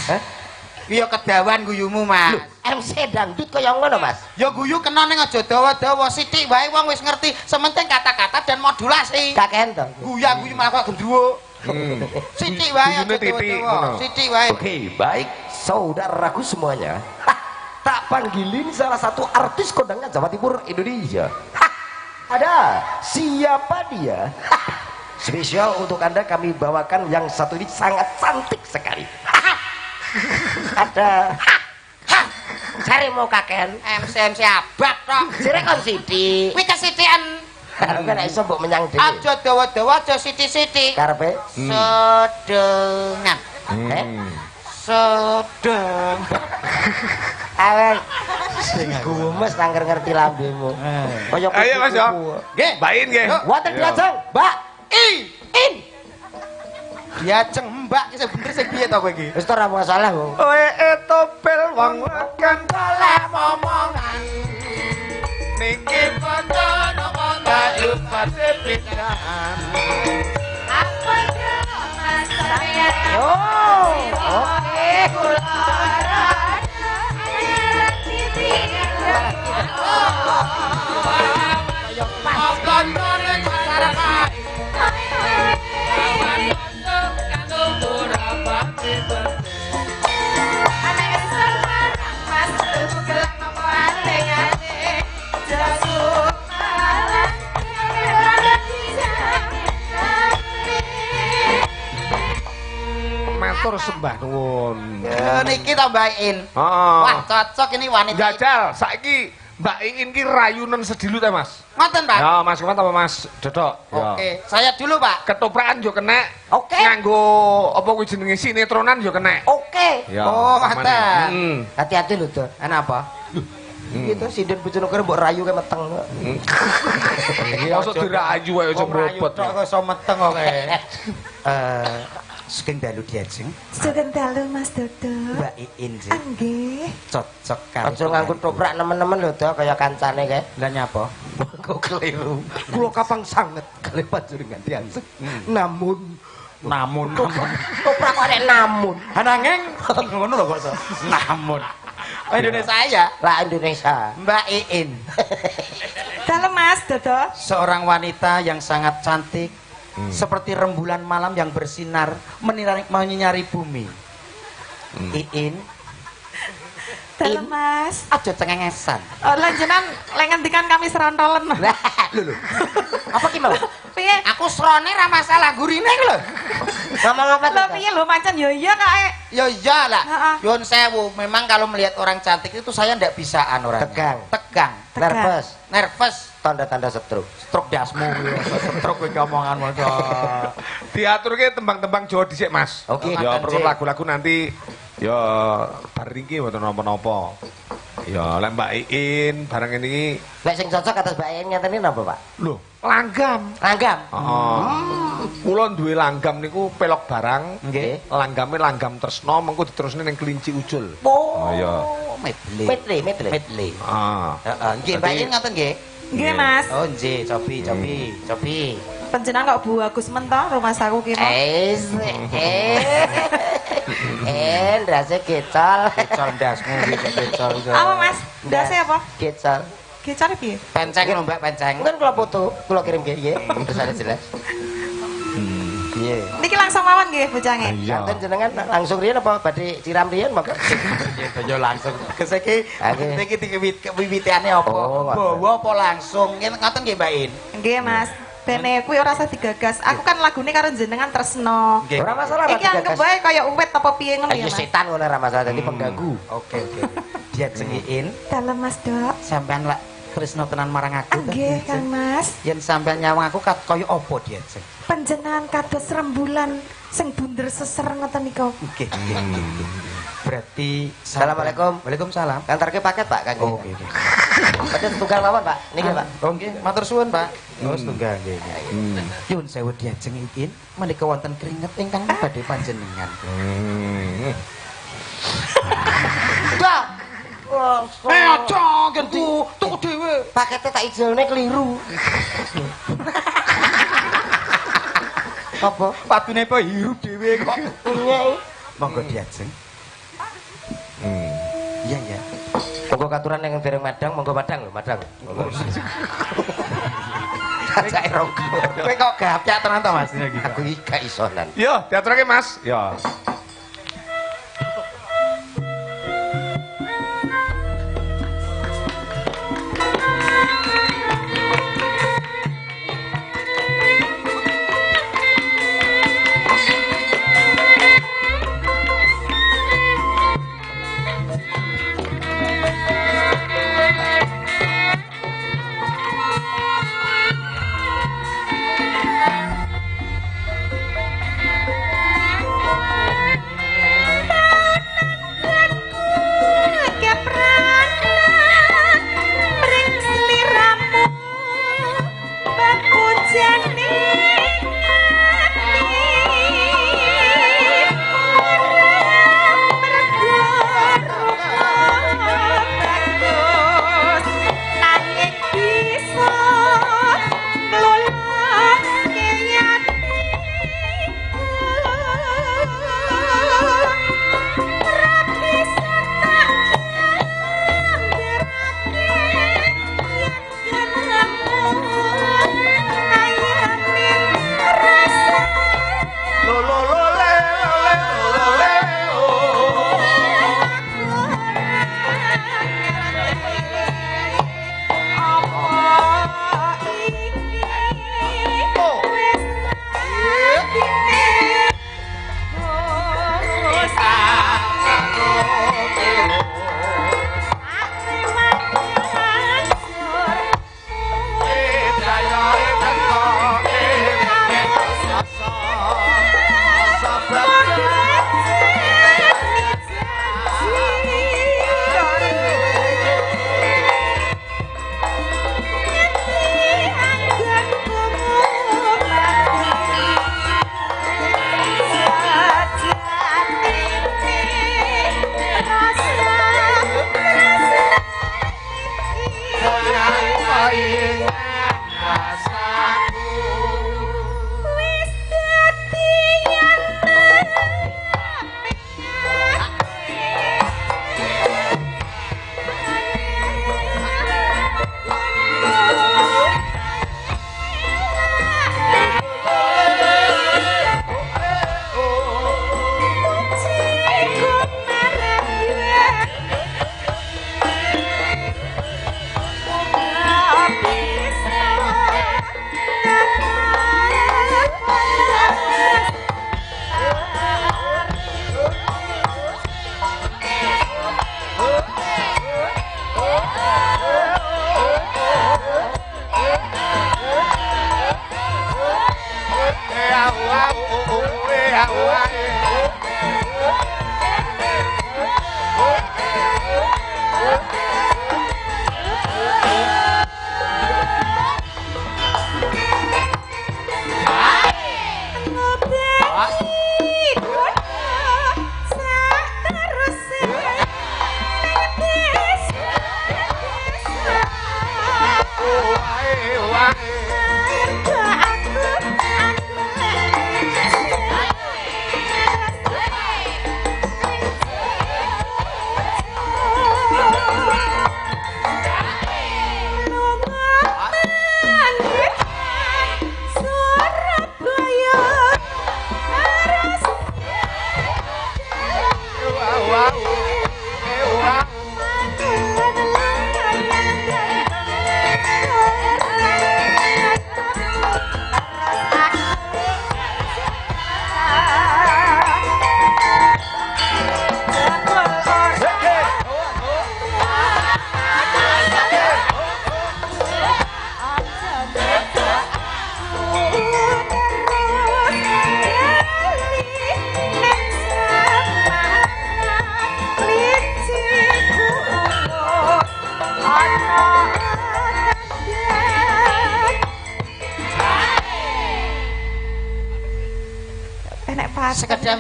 Iya kedawan guyumu, Mas. MC dangdut kaya ngono, Mas. Ya guyu kena ning aja dawa-dawa sithik wae wong wis ngerti sementing kata-kata dan modulasi. Kakean to. Guya guyu malah kok gendruwo. Hmm. Sithik wae ngono. Sithik wae. Oke, baik saudaraku semuanya. Hah, tak panggilin salah satu artis kondangan Jawa Timur Indonesia. Hah, ada siapa dia? Hah, spesial untuk anda kami bawakan yang satu ini sangat cantik sekali. Hah, ada cari mau kakean. MC MC abad tok. Sire kon sithik. Kuwi. Karo kan iso mbok menyang dhewe. Aja dawa-dawa aja sithik-sithik. Karepe Sedengan. eh Sedeng. awet sing gumes angger ngerti lambemu. Kaya Ayo Mas yo. Nggih. Bain nggih. Wonten diajeng, Mbak. I. In. Diajeng Mbak iki sing bener sing piye to kowe iki? Wis ora masalah kok. Kowe etopel wong makan Oleh momongan niki padha Oh, kula matur sembah nuwun. Ya niki tambahin. Heeh. Wah, cocok ini wanita. Jajal saiki Mbak Iin ki rayunan sedilut ya, Mas. Ngoten, Pak. Ya, Mas Kumat apa Mas Dodok? Ya. Oke, saya dulu, Pak. Ketoprakan yo kena. Oke. Nganggo apa kuwi jenenge sinetronan yo kena. Oke. Ya, Oh, pamane. ngoten. Hmm. Hati-hati lho, Dor. Ana apa? Gitu sinden bojonegoro mbok rayu ke meteng. Mosok dirayu wae aja mropot. Tok kok iso meteng kok kae. Eh, sugeng dalu diajeng. Sugeng dalu Mas Dodo. Mbak Iin sih. Nggih. Cocok karo. Aja nganggo toprak nemen-nemen lho, Dor, kaya kancane kae. Lah nyapa? Kok keliru. Kula kapang sanget kalih panjenengan diajeng. Namun Namun toprak kok arek namun. Ananging ngono lho kok. Namun. Oh, Indonesia ya. Lah Indonesia. Mbak Iin, Dalu Mas Dodo. seorang wanita yang sangat cantik, seperti rembulan malam yang bersinar menyinari, menyinari bumi. Iin, Dalu Mas. aja cengengesan. Oh, lanjutan lek ngendikan kami serontolen. Lah, lho lho. Apa ki mau? Piye? Aku serone ra masalah gurine iki lho. Ngomong apa Lho piye lho macan yo iya kae. Ya iya lah. Yun sewu, memang kalau melihat orang cantik itu saya ndak bisaan orangnya. Tegang. Tegang. Tegang. Nervous. Nervous. Tanda-tanda stroke. Stroke dasmu Stroke omongan moco. Diaturke tembang-tembang Jawa dhisik, Mas. Oke. Ya, Ngoten, perlu lagu-lagu nanti ya bar iki mboten napa-napa. Ya, lek Mbak Iin barang ini Lek sing cocok atas Mbak Yen ngeten iki napa, Pak? lho, langgam. Langgam. Heeh. Kula duwe langgam niku pelok barang. Nggih. Langgame langgam tresno mengko diterusne ning kelinci ucul. Oh, iya. Medley. Medley, medley. Medley. Ah. Heeh, nggih Mbak Iin ngoten nggih. Nggih Mas. Oh nggih, cobi, cobi, cobi. Panjenengan kok Bu Agus mentoh rumah saku ki. Mas. Eh, ndase kecol. Kecol ndasmu iki kecol. Apa Mas? Ndase apa? Kecol. Kecare piye? Penceng lho Mbak, penceng. Mungkin kalau foto, kalau kirim ke dia, terus ada jelas. Iya. Niki langsung mawon nggih bojange. Iya. Kanten jenengan langsung riyen apa badhe siram riyen maka yo langsung. Keseki Oke. niki wiwitane apa? Oh. Bawa apa langsung? Ngene ngoten nggih Mbak Iin. Nggih Mas. Bene kuwi ora usah digagas. Aku kan lagune karo jenengan tresno. Nggih. ora masalah Iki anggap wae kaya uwit apa piye ngono Ayo ya Mas. setan ngono ora masalah dadi pengganggu. Oke, oke. Dia cengiin Dalem Mas Dok. sampean lak Krisna tenan marang aku. kan? Nggih Kang Mas. Yen sampean nyawang aku kat kaya apa dia ceng? Panjenengan kados rembulan sing bunder seser ngoten niku. Nggih, nggih, nggih. Berarti Assalamualaikum. Waalaikumsalam. Antarke paket Pak kangge. Oh, oke. Paket tunggal mawon Pak. Niki Pak. Oh nggih, matur suwun, Pak. Oh, setunggal nggih. Yun sewu diajeng ikin menika wonten keringet ingkang badhe panjenengan. Hmm. Dah. Eh, aja gentu, tuku dhewe. Paketnya tak ijelne keliru. apa patune apa hirup dhewe kok monggo diajeng hmm iya ya. monggo katuran yang dereng madang monggo madang lho madang Cacai rokok. Kowe kok gapyak tenan to, Mas? Aku iki gak iso, Nan. Yo, diaturake, Mas. Yo.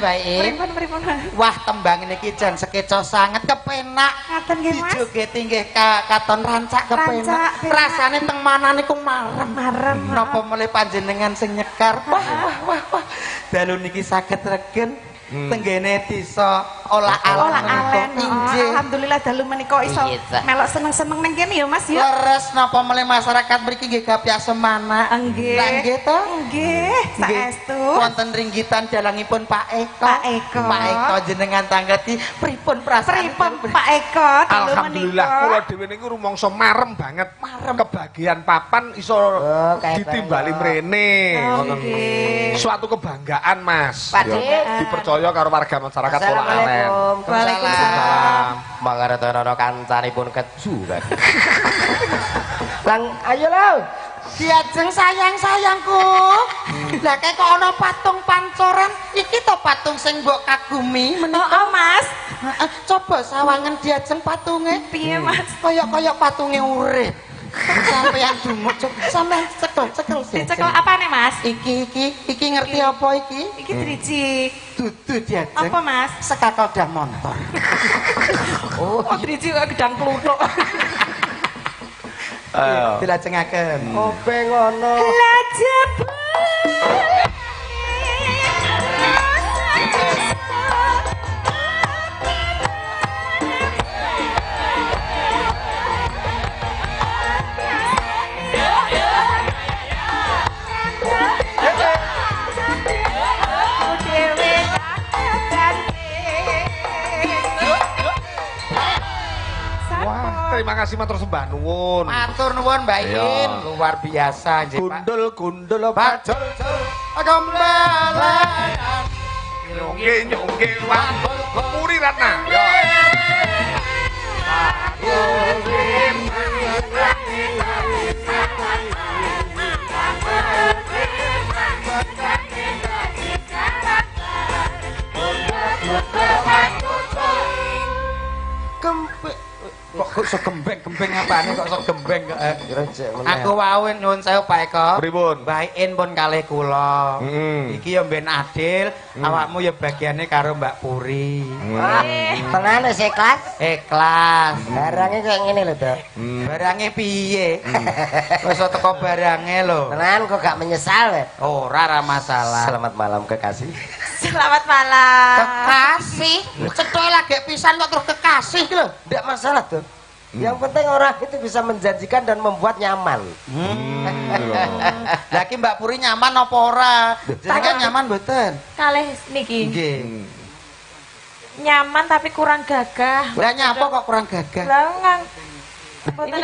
Mbak Im. Pripun pripun. Wah, tembang niki jan sekeca sanget kepenak. Ngaten nggih, Mas. Dijoget inggih ka katon rancak kepenak. Rasane teng mana niku marem. Marem. Napa mulai panjenengan sing nyekar? Wah, wah, wah, wah. Dalu niki saged regen. tenggene desa olah Olah alam alen. oh, inggih Alhamdulillah dalu menika iso melok seneng-seneng nang kene ya Mas ya. leres napa mulai masyarakat mriki nggih gapi asemana Nggih. Lah nggih to Nggih, saestu. wonten ringgitan dalangipun Pak Eko Pak Eko. Pak Eko jenengan tanggati pripun perasaan Pripun Pak Eko dalu Alhamdulillah kula dhewe niku rumangsa marem banget. Marem. Kebagian papan iso Oh, ditimbali mrene. Oh, nggih. Suatu kebanggaan, Mas. Pak. Dipercaya karo warga masyarakat Pola Alen. Assalamualaikum. Waalaikumsalam. Mangaretono kancanipun keju. Lang ayo lo. Diajeng sayang-sayangku. Lah kayak kok ana patung pancoran, iki to patung sing mbok kagumi menika. oh, Mas. Heeh, Coba sawangan diajeng patunge. Piye Mas? Kaya-kaya patunge urip. Sampeyan dumuk, coba sampeyan cekel-cekel sih. Dicekel apa nih Mas? Iki iki iki ngerti apa iki? Iki driji. Dudu diajeng. Apa Mas? Sekakal dah motor. Oh, driji kok gedang kluthuk. Dilajengaken. Ope ngono. Terima kasih matur sembah nuwun. Matur nuwun Mbak Iya. In, luar biasa nggih Pak. Gundul gundul Bajul kembali. nyongge nyongge wang muri ratna. Ya. Kempe kok gembeng-gembeng apane kok sok gembeng kok. eh? Aku wau nyuwun sewu Pak Eko. Pripun? Mbak In pun kalih kula. Mm. Iki ya mben adil, awakmu ya bagiane karo Mbak Puri. Wah, Tenan wis ikhlas. Ikhlas. Barangnya kayak ngene lho, Dok. Barange piye? Wis teko barange lho. Tenan kok gak menyesal, weh. Ora ra masalah. Selamat malam kekasih. Selamat malam. Kekasih, cethoke lagi pisan kok terus kekasih lho. Tidak masalah, Dok. Yang penting orang itu bisa menjanjikan dan membuat nyaman. Lah ki Mbak Puri nyaman apa ora? Jenengan nyaman mboten? Kalih niki. Nggih. Nyaman tapi kurang gagah. Lah nyapa kok kurang gagah? Lah ngang. Mboten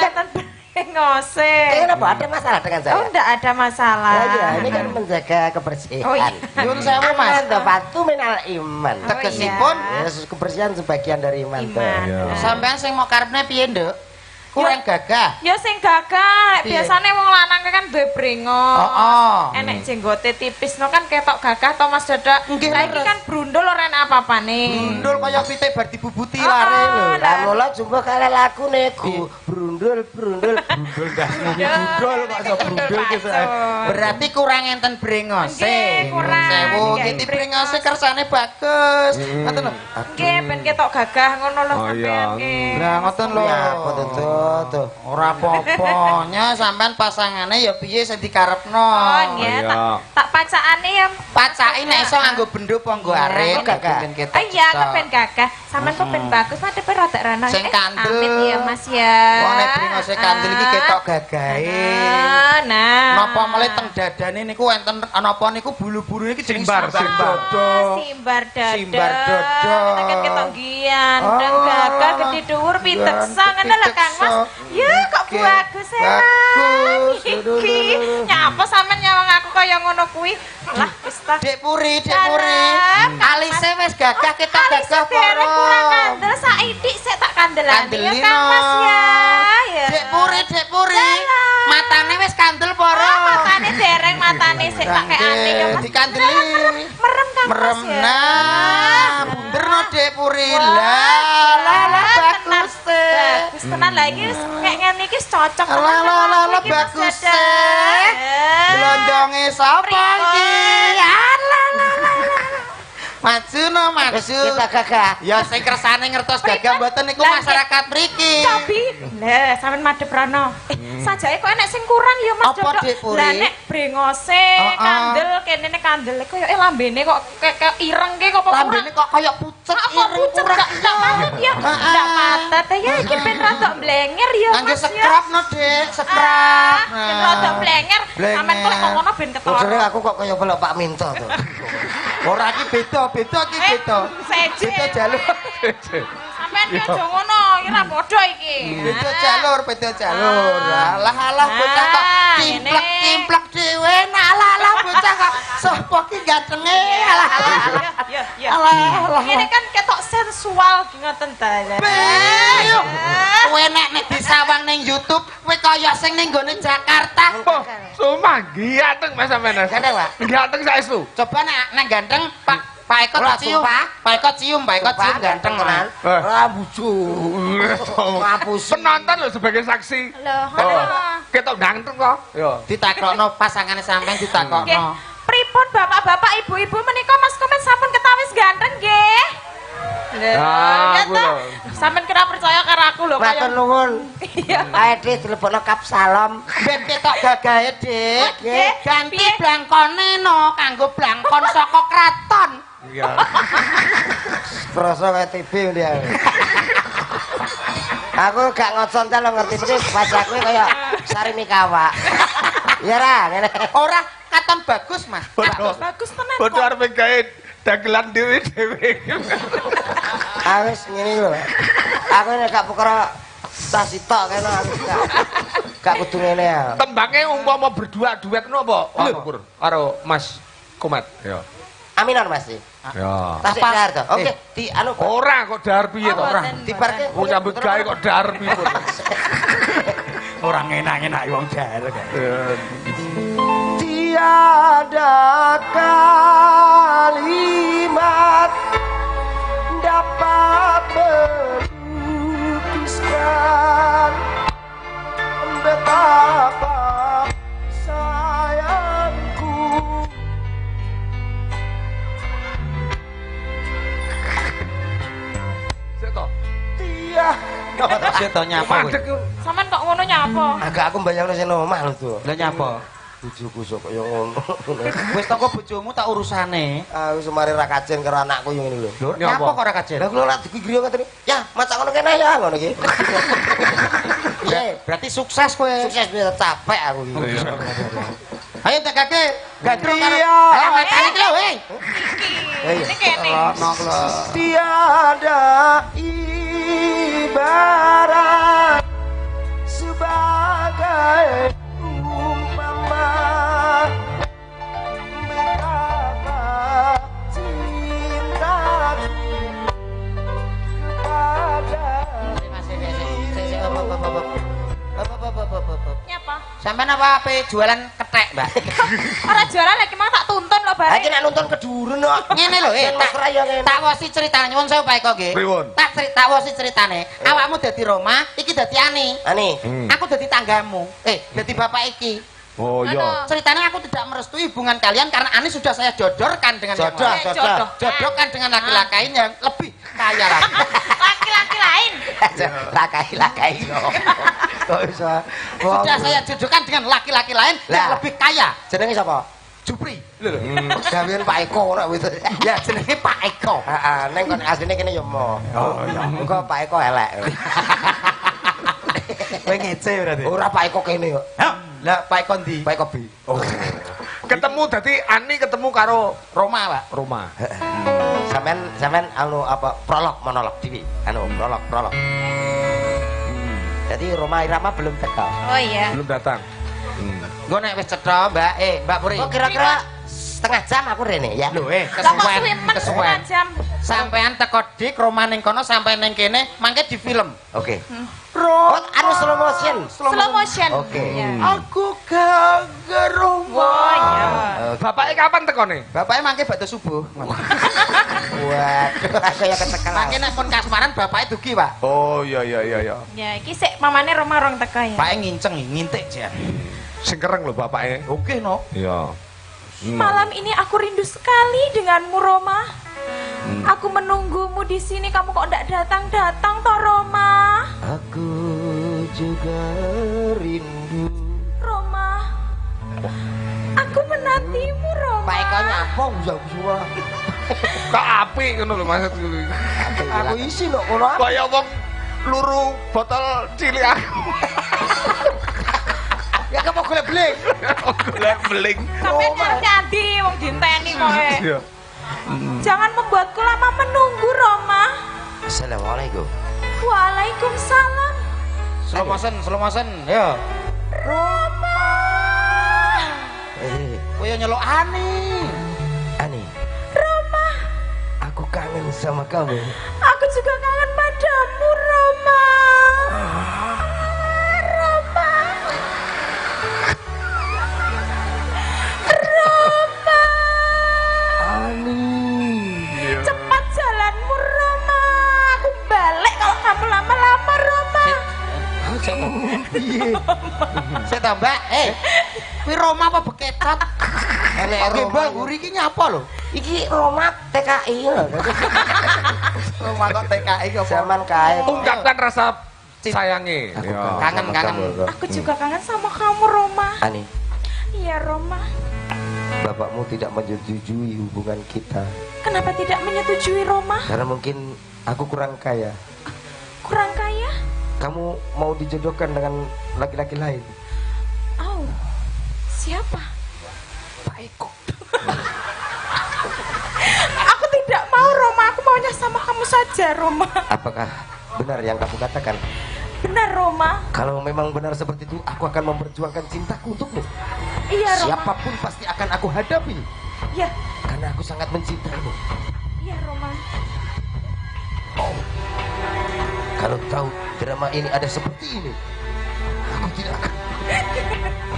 Eh, kenapa ada masalah dengan saya? Oh, enggak ada masalah. Ya, ya, ini kan menjaga kebersihan. Oh, iya. Nyun sewu Mas. Mas. minal iman. Oh, Tegesipun iya. Ya, kebersihan sebagian dari iman. Iman. sampean sing mau karepne piye, Nduk? Kurang gagah. Ya sing gagah, biasane wong lanang kan duwe brengos. Oh, oh. Enek jenggote tipis no kan ketok gagah to Mas Dadak. Nggih, Lah iki kan brundul ora enak apa-apane. Ndul kaya pitik bar dibubuti Oh, lare oh, lho. lah. Mula jumbo kale laku nego. Brundul brundul. Brundul dah brundul kok iso brundul gitu. Berarti kurang enten brengose. Nggih, kurang. Sewu, iki brengos. brengose kersane bagus. Ngoten lho. Nggih, ben ketok gagah ngono lho Oh, iya. nggih. Lah ngoten lho. Tuh. Ora apa-apa, nya sampean pasangane ya piye sing dikarepno. Oh, nggih, iya. tak tak pacakane ya. Pacaki nek iso nganggo bendo apa nggo aren. kok gagah? ben ketok Oh iya, cocok. kan ben gagah. Sampean kok ben bagus, madhepe rada rana. Sing kandel. Amit ya, Mas ya. Wong nek brengose kandel iki ketok gagahe. Ah, Nah. Napa mulai teng dadane niku enten napa niku bulu-bulu iki jeneng Simbar, simbar. dodo. Simbar dada. Simbar dada. Tekan ketok Oh, gagah gede dhuwur piteksa ngono lho Kang Mas. Ya kok bagus Bagus. Iki nyapa sampean nyawang aku kaya ngono kuwi. Lah wis ta. Dek Puri, Dek Puri. Alise wis gagah ketok Alise gagah kurang poro. kandel saidik sik tak kandelane ya. Kang Mas ya. Ya. Dek Puri, Dek Puri. Matane wis kandel poro. Oh, matane dereng matane sik tak kekane ya Mas. Dikandeli. Merem Kang Mas Merem ya. nah, bunder no Dek Puri. Lah, lah, lah. bagus. Hmm. Tenan lah iki wis kayak ngene iki cocok lho lho lho bagus e eh. eh. blondonge sapa iki? Maju no, maju. Kita gagah. Ya sing kersane ngertos gagah mboten niku masyarakat mriki. Cobi, lah sampean madhep rano. Eh, sajake kok enek sing kurang ya Mas Dodok. Puri? Lah nek brengose, kandel, kene nek kandel kok ya lambene kok kayak ireng ke kok? Lambene kok kaya pucet Ah, kok pucet gak patut ya. Gak patut ya iki ben rada mblenger ya Mas ya. sekrap no, Dik, Ah, sekrap. ben rada. Blenger. Sampean kok ngono ben ketara. aku kok kaya pelok Pak Minto tuh. Ora iki beda, beda iki Eh, beda. Beda jalur. Sampean ki aja ngono, iki ra padha iki. Beda Ah. jalur, beda jalur. Alah alah bocah kok Ah, kimplek kimplek dhewe. Nah, Alah alah bocah kok sopo ki gantenge. Alah alah. Ya, ya. Alah alah. Ini kan ketok sensual ki ngoten dalan. Ayo. Kowe nek nek disawang ning YouTube, kowe kaya sing ning gone Jakarta. Oh, Suma ganteng Mas sampean. Ganteng, Pak? Ganteng saestu. Coba nek nek ganteng Pak Pak Eko Ora, cium. Pak Eko cium, Pak Eko cium ganteng tenan. Eh. Ora. Ngapusi. Penonton lho sebagai saksi. Loh, Oh, ketok ganteng kok. Yo. Ditakokno pasangane sampean ditakokno. Pripun bapak-bapak, ibu-ibu menika Mas Komen sampun ketawis ganteng nggih? Lho, lho. Sampeyan kira percaya karo aku lho Matur kaya. nuwun. Iya. Ae Dik dilepokno kap salam. Ben ketok gagahe, Dik. Nggih. Ganti blangkone no kanggo blangkon saka kraton. Iya. Krasa kaya TV dia. Aku gak ngocon lo ngerti persis pas aku kaya sari mikawa. Iya ra, ngene. Ora katon bagus, Mas. Bodoh. Bagus tenan Bodoh kok. arep gawe dagelan dhewe-dhewe. Ah wis ngene lho. Aku nek gak perkara tas tok kene aku gak gak kudu ngene ya. Tembangnya umpama berdua duet no apa? Lho, Pur, karo Mas Komet. Ya. Aminan Mas. Ya. Tas Apa? dar to. Oke, di anu Ora kok dahar piye to? Ora. diparke. Mau nyambut gawe kok dahar piye? Orang enak-enak wong jare kan. Tiada kalimat dapat melukiskan betapa tiada Seto nyapa kowe. Madeg yo. Sampeyan kok ngono nyapa? agak aku bayangno sing omah lho tuh Lah nyapa? bojoku sok kaya ngono Wis toko bojomu tak urusane. aku semari ra kajen karo anakku yang ini lho Nyapa? nyapa kok ora kajen? Lah kula lak digriyo ngoten. Ya, masak ngono kene ya ngono iki. Iya, Berarti sukses kowe. sukses bisa capek aku iki. Ayo tekake. Gadrung karo. Iya. Ayo matane iki lho, weh. Ini kene. Tiada ibarat sebagai umpama betapa cintaku kepada Nyapa? Sampeyan apa jualan ketek, Mbak? Ora jualan lagi mau bare. Lagi nek nonton keduren kok. Ngene lho, eh, tak ya ngene. tak wosi ceritane nyuwun sewu Pak Eko nggih. Pripun? Tak tak wosi ceritane. Awakmu dadi Roma, iki dadi Ani. Ani, Hmm. Aku dadi tanggamu. Eh, dadi bapak iki. Oh iya. Ceritanya aku tidak merestui hubungan kalian karena Ani sudah saya jodorkan dengan yang Jodoh, lain. Eh, jodoh. Jodohkan dengan laki-laki lain yang lebih kaya lagi. Laki-laki lain. lakai-lakai. Kok bisa? Sudah saya jodohkan dengan laki-laki lain yang lebih kaya. Jenenge sapa? Jupri. Gawean Pak Eko ora wis. Ya jenenge Pak Eko. Heeh, ning kon asline kene ya mo. Oh iya. Engko Pak Eko elek. Kowe ngece berarti. Ora Pak Eko kene kok. Hah? Lah Pak Eko ndi? Pak Eko B. Oh. Ketemu dadi Ani ketemu karo Roma, Pak. Roma. Sampean sampean anu apa prolog monolog TV. Anu prolog prolog. Jadi Roma Irama belum teka. Oh iya. Belum datang. Gue nek wis cetha, Mbak. Eh, Mbak Puri. Oh kira-kira setengah jam aku rene ya. Lho, eh, kesuwen, kesuwen. jam. Sampean teko dik Roma ning kono sampai ning kene mangke di film. Oke. Oh, anu slow motion. Slow motion. Oke. Iya. Aku gagal Roma. Oh iya. Bapaknya kapan tekone? Bapaknya mangke badhe subuh. Waduh, aku ya ketekan. Mangke nek pun kasmaran bapaknya dugi, Pak. Oh iya iya iya iya. Ya iki sik mamane Roma rong teko ya. Paknya nginceng, ngintik jan. Sing kereng lho bapaknya. Oke no. Iya. Malam ini aku rindu sekali denganmu, Roma. Aku menunggumu di sini, kamu kok ndak datang-datang, toh, Roma? Aku juga rindu. Roma, aku menantimu, Roma. Pak Eko nyapong jauh semua. Kok apik ngono lho maksud Aku isi kok kono. Kaya wong luru botol cilik aku. Ya kamu golek bling. Golek beling. Sampai nyari wong dinteni kowe. Iya. Jangan membuatku lama menunggu, Roma. Assalamualaikum. Waalaikumsalam. slow motion ya Roma. Eh, kowe nyeluk ani Ani, Roma, aku kangen sama kamu. Saya tambah eh kuwi Roma apa beketot Elek Oke, Roma. Bang, guri iki nyapa lho? Iki Roma TKI lho. Roma kok TKI kok Zaman kae. Ungkapkan rasa sayangi. Aku Ya. kangen, kangen. Aku juga kangen sama kamu, Roma. Ani, Iya, Roma. bapakmu tidak menyetujui hubungan kita Kenapa tidak menyetujui Roma? karena mungkin aku kurang kaya. Kamu mau dijodohkan dengan laki-laki lain. Oh, siapa? Pak Eko. Aku tidak mau, Roma. Aku maunya sama kamu saja, Roma. Apakah benar yang kamu katakan? Benar, Roma. Kalau memang benar seperti itu, aku akan memperjuangkan cintaku untukmu. Iya, Roma. Siapa pun pasti akan aku hadapi Iya, karena aku sangat mencintaimu. iya, Roma. Kalau tahu drama ini ada seperti ini, aku tidak akan.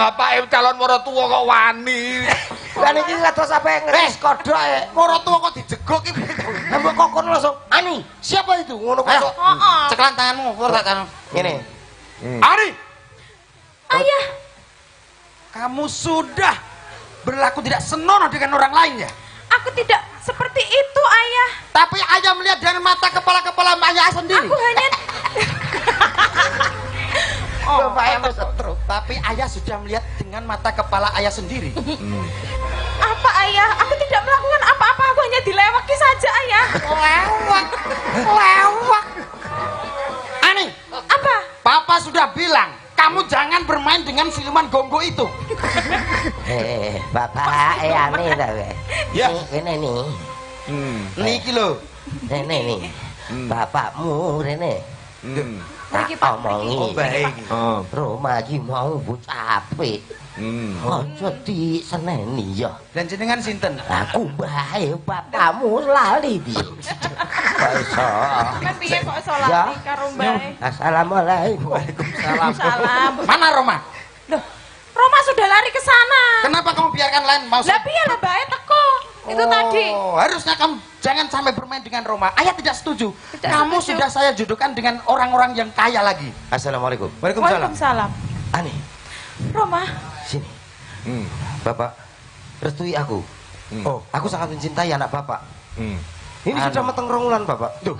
Masa karo bapak calon mertua kok wani. Kan iki kados sampe ngeris kodok e. Moro tuwa kok dijegok iki. Nambah kokon langsung. Ani, siapa itu? Ngono kok. Oh, ceklan tanganmu, pur tak tangan. Ngene. Ari, Ayah, kamu sudah berlaku tidak senonoh dengan orang lain ya? aku tidak seperti itu, Ayah. Tapi ayah melihat dengan mata kepala-kepala ayah sendiri. Aku hanya Oh, Bapak terus. Tapi ayah sudah melihat dengan mata kepala ayah sendiri. apa, Ayah? Aku tidak melakukan apa-apa. Aku hanya dilewaki saja, Ayah. lewat, lewat. Ani, Apa? Papa sudah bilang, kamu jangan bermain dengan siluman gonggo itu. Eh, bapak eh ane ta we. Ya. Nih, Rene nih. Hmm. Niki lho. Rene nih. Bapakmu Rene. Hmm. Tak omongi. Oh. Roma iki mau bocah apik. Hmm. Aja diseneni ya. Dan jenengan sinten? Aku bae bapakmu lali piye. Iso? Kan piye kok sholat Ya. nih karo Mbak? Assalamualaikum. Waalaikumsalam. Salam. Mana Roma? Loh, Roma sudah lari ke sana. Kenapa kamu biarkan lain mau Lah piye lah Mbak teko? Itu tadi. Oh, harusnya kamu jangan sampai bermain dengan Roma. Ayah tidak setuju. Tidak kamu setuju. sudah saya jodohkan dengan orang-orang yang kaya lagi. Assalamualaikum. Waalaikumsalam. Ani, Roma, sini. Hmm. Bapak, restui aku. Hmm. Oh, aku sangat mencintai anak bapak. Hmm. Ini Anu. sudah mateng rongulan bapak. Duh,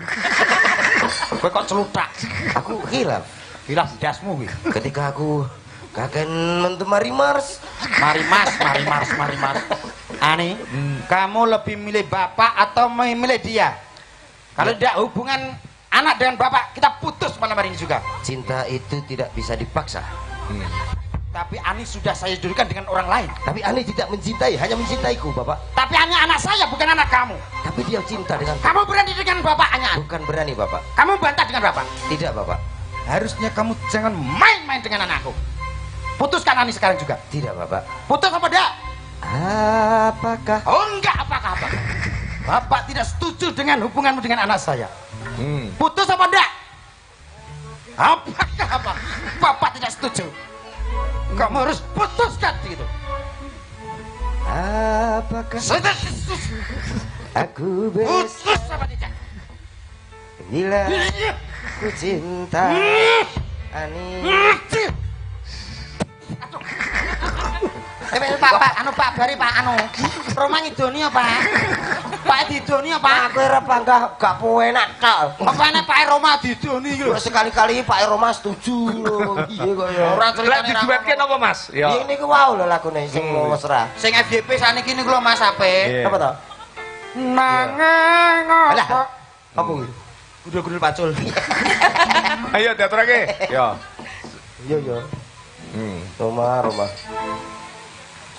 kok celutak. aku hilaf. Hilaf dasmu. Ketika aku kaken mentemari Mars. Mari Mas, mari Mas, mari Mas. Ani, kamu lebih milih bapak atau memilih dia? Kalau tidak hubungan anak dengan bapak, kita putus malam hari ini juga. Cinta itu tidak bisa dipaksa. Hmm. Tapi Ani sudah saya jodohkan dengan orang lain. Tapi Ani tidak mencintai, hanya mencintaiku, Bapak. Tapi Ani anak saya, bukan anak kamu. Tapi dia cinta dengan Kamu berani dengan bapaknya. Bukan berani, Bapak. Kamu bantah dengan bapak. Tidak, Bapak. Harusnya kamu jangan main-main dengan anakku. Putuskan Ani sekarang juga. Tidak, Bapak. Putus apa tidak? Apakah Oh enggak, apakah apa? Bapak tidak setuju dengan hubunganmu dengan anak saya. Hmm. Putus apa enggak? Apakah apa? Bapak tidak setuju. Kamu harus putuskan gitu. Apakah Sudah aku bisa putus apa tidak? bila ku cinta Ani Eh, Pak, Pak, anu Pak Bari Pak anu. Rumah ngidoni apa? Pak didoni apa? Aku ora bangga gak enak tok. Apa nek Pak Roma didoni iki lho. Sekali-kali Pak Roma setuju lho. Iya kaya. Ora Lah ceritane diduetke napa Mas? Iya Ya. niku wau lho lagune sing Hmm. mesra. Sing FYP saniki niku lho Mas Ape. Apa to? Nangeng apa? Apa kuwi? Gudul-gudul pacul. Ayo diaturake. Ya. Iya iya. Hmm. Roma Roma.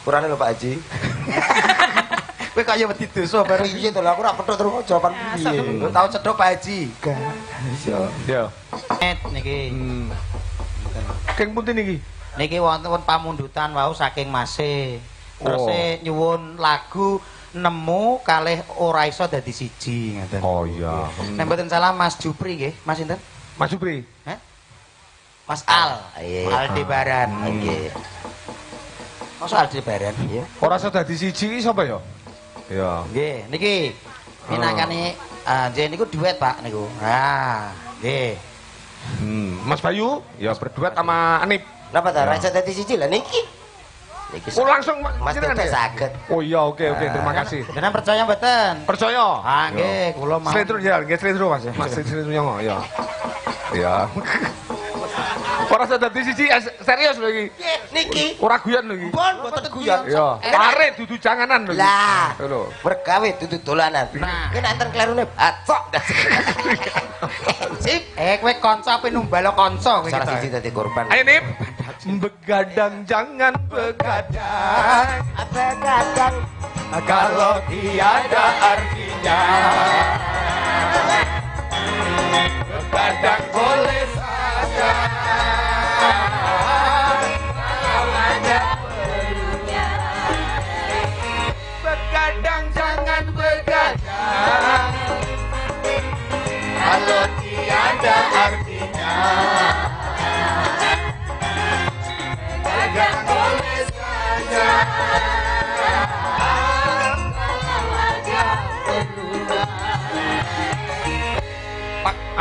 Kurane lho Pak Haji. Kowe kaya wedi dosa baru Iya to lho aku ora petuk terus jawaban piye. Tau cedok Pak Haji. Gak. Iso. Ya. Net niki. Hmm. Keng punten iki? Niki wonten pamundutan wau saking Mase. Terus Oh. nyuwun lagu nemu kalih ora iso dadi siji ngoten. Oh iya. Nek mboten salah Mas Jupri nggih, Mas sinten? Mas Supri. Hah? Mas Al. Iya. Aldebaran. Nggih. Masa Aldebaran? Iya. Ora iso dadi siji iki sapa ya? Ya. Nggih, niki minangkane ah nggih niku duet Pak niku. Ah, nggih. Hmm. Mas Bayu ya berduet sama Anip. Napa ta? Ya. Ra iso dadi siji lah niki. Niki Oh langsung Mas Tete ya? saged. Oh iya oke oke terima kasih. Jenengan percaya mboten? Percaya? Ah nggih, kula mau. Slidru ya, nggih slidru Mas. Mas slidru nyongo ya. Ya. Ora iso dadi siji eh, serius lho iki. Niki. Ora guyon lho iki. Boten guyon. Ya. Are dudu janganan lho. iki. Lah. Lho. Mergawe dudu dolanan. Nah. Ki nek enten klerune bacok. Sip, eh kowe kanca apa numbalo kanca kowe Salah kita. siji dadi korban. Ayo Nip. Begadang jangan begadang Begadang kalau tiada artinya. Begadang boleh saja.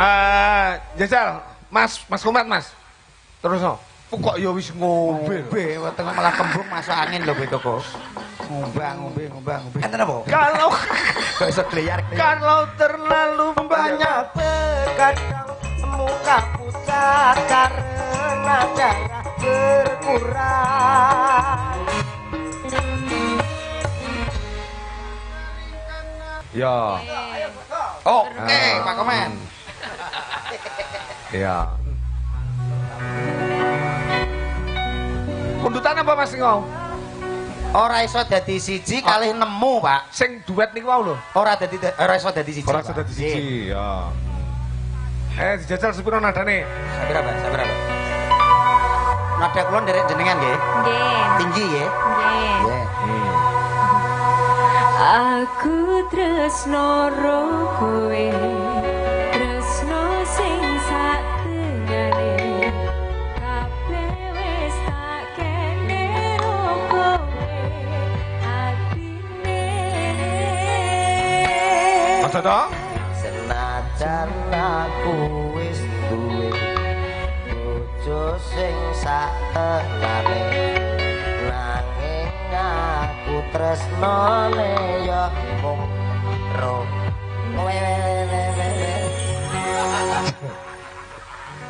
Eh, jajal, Mas, Mas Kumat, Mas. Terus no. Kok ya wis ngombe. Weteng malah kembung masuk angin lho kowe kok. Ngombang, ngombe, ngombang, ngombe. enten apa? Kalau Kok iso kalau terlalu banyak Begadang muka pucat karena darah berkurang. Ya. Oh, oke, Pak Komen. Ya. Kundutan apa Mas Ngau? Ora iso dadi siji kalih nemu, Pak. Sing duet niku wau lho. Ora dadi ora iso dadi siji. Ora Pak. sudah di Nggih. siji, ya. Eh, dijajal sepiro nadane? Sabar, Pak, sabar, Pak. Nada kula nderek jenengan nggih. Nggih. Tinggi nggih. Nggih. Nggih. Hmm. Aku tresno ro kowe Dodo? Senajan aku wis duwe bojo sing satenane nanging aku tresnane ya mung ro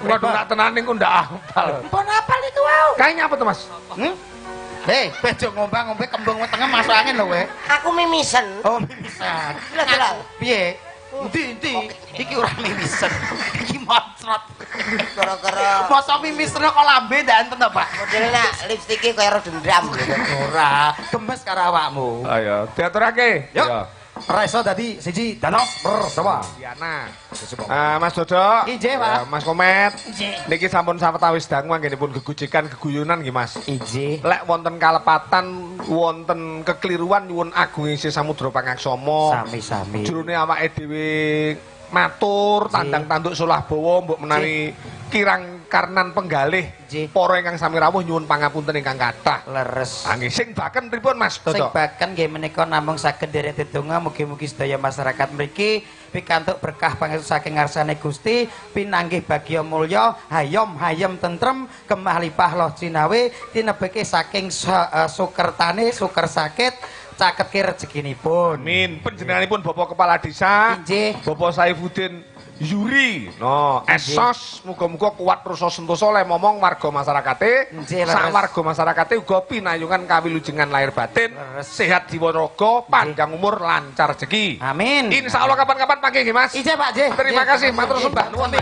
Waduh, nak tenan niku ndak hafal. Pon apal iku wau? Kayaknya apa tuh, Mas? Hmm? Hei, bejo ngombang ngombe kembung tengah masuk angin lho kowe. aku mimisen Oh, bisa. Lah, lah. Piye? Endi endi? Iki ora mimisen. Iki moncrot. gara-gara Masa mimisen kok lambe ndak enten to, Pak? modelnya lipstiknya kayak ro dendam gitu Ora, gemes karo awakmu. Ayo, diaturake. Yuk. Raiso dadi siji danos bersama. Diana. Ah, Mas Dodo. Ije, Pak. Ah, Mas Komet. Ije. Niki sampun sawetawis dangu anggenipun gegujikan geguyonan nggih Mas. Ije. Lek wonten kalepatan, wonten kekeliruan nyuwun agung isi samudra pangaksama. Sami-sami. Jurune awake dhewe matur tandang tanduk solah bawa mbok menawi kirang karnan penggalih Nggih. para ingkang sami rawuh nyuwun pangapunten ingkang kathah. Leres. Nggih sing baken pripun Mas Sing Dodo? baken nggih menika namung saged derek dedonga mugi-mugi sedaya masyarakat mriki pikantuk berkah pangestu saking ngarsane Gusti pinanggih bagya mulya hayom hayem tentrem kemah lipah loh cinawe tinebeke saking sa- eh, sukertane suker sakit caket rezekinipun Amin. Panjenenganipun Bapak Kepala Desa. Injih. Bapak Saifuddin Yuri. No, esos. Muga-muga kuat terus sentosa le momong warga masyarakate. Sak warga masyarakate uga pinayungan kawilujengan lahir batin, sehat jiwa raga, panjang umur, lancar rezeki. amin. Insya Allah kapan-kapan pakai nggih Mas. Ije Pak J Terima kasih, matur sembah nuwun.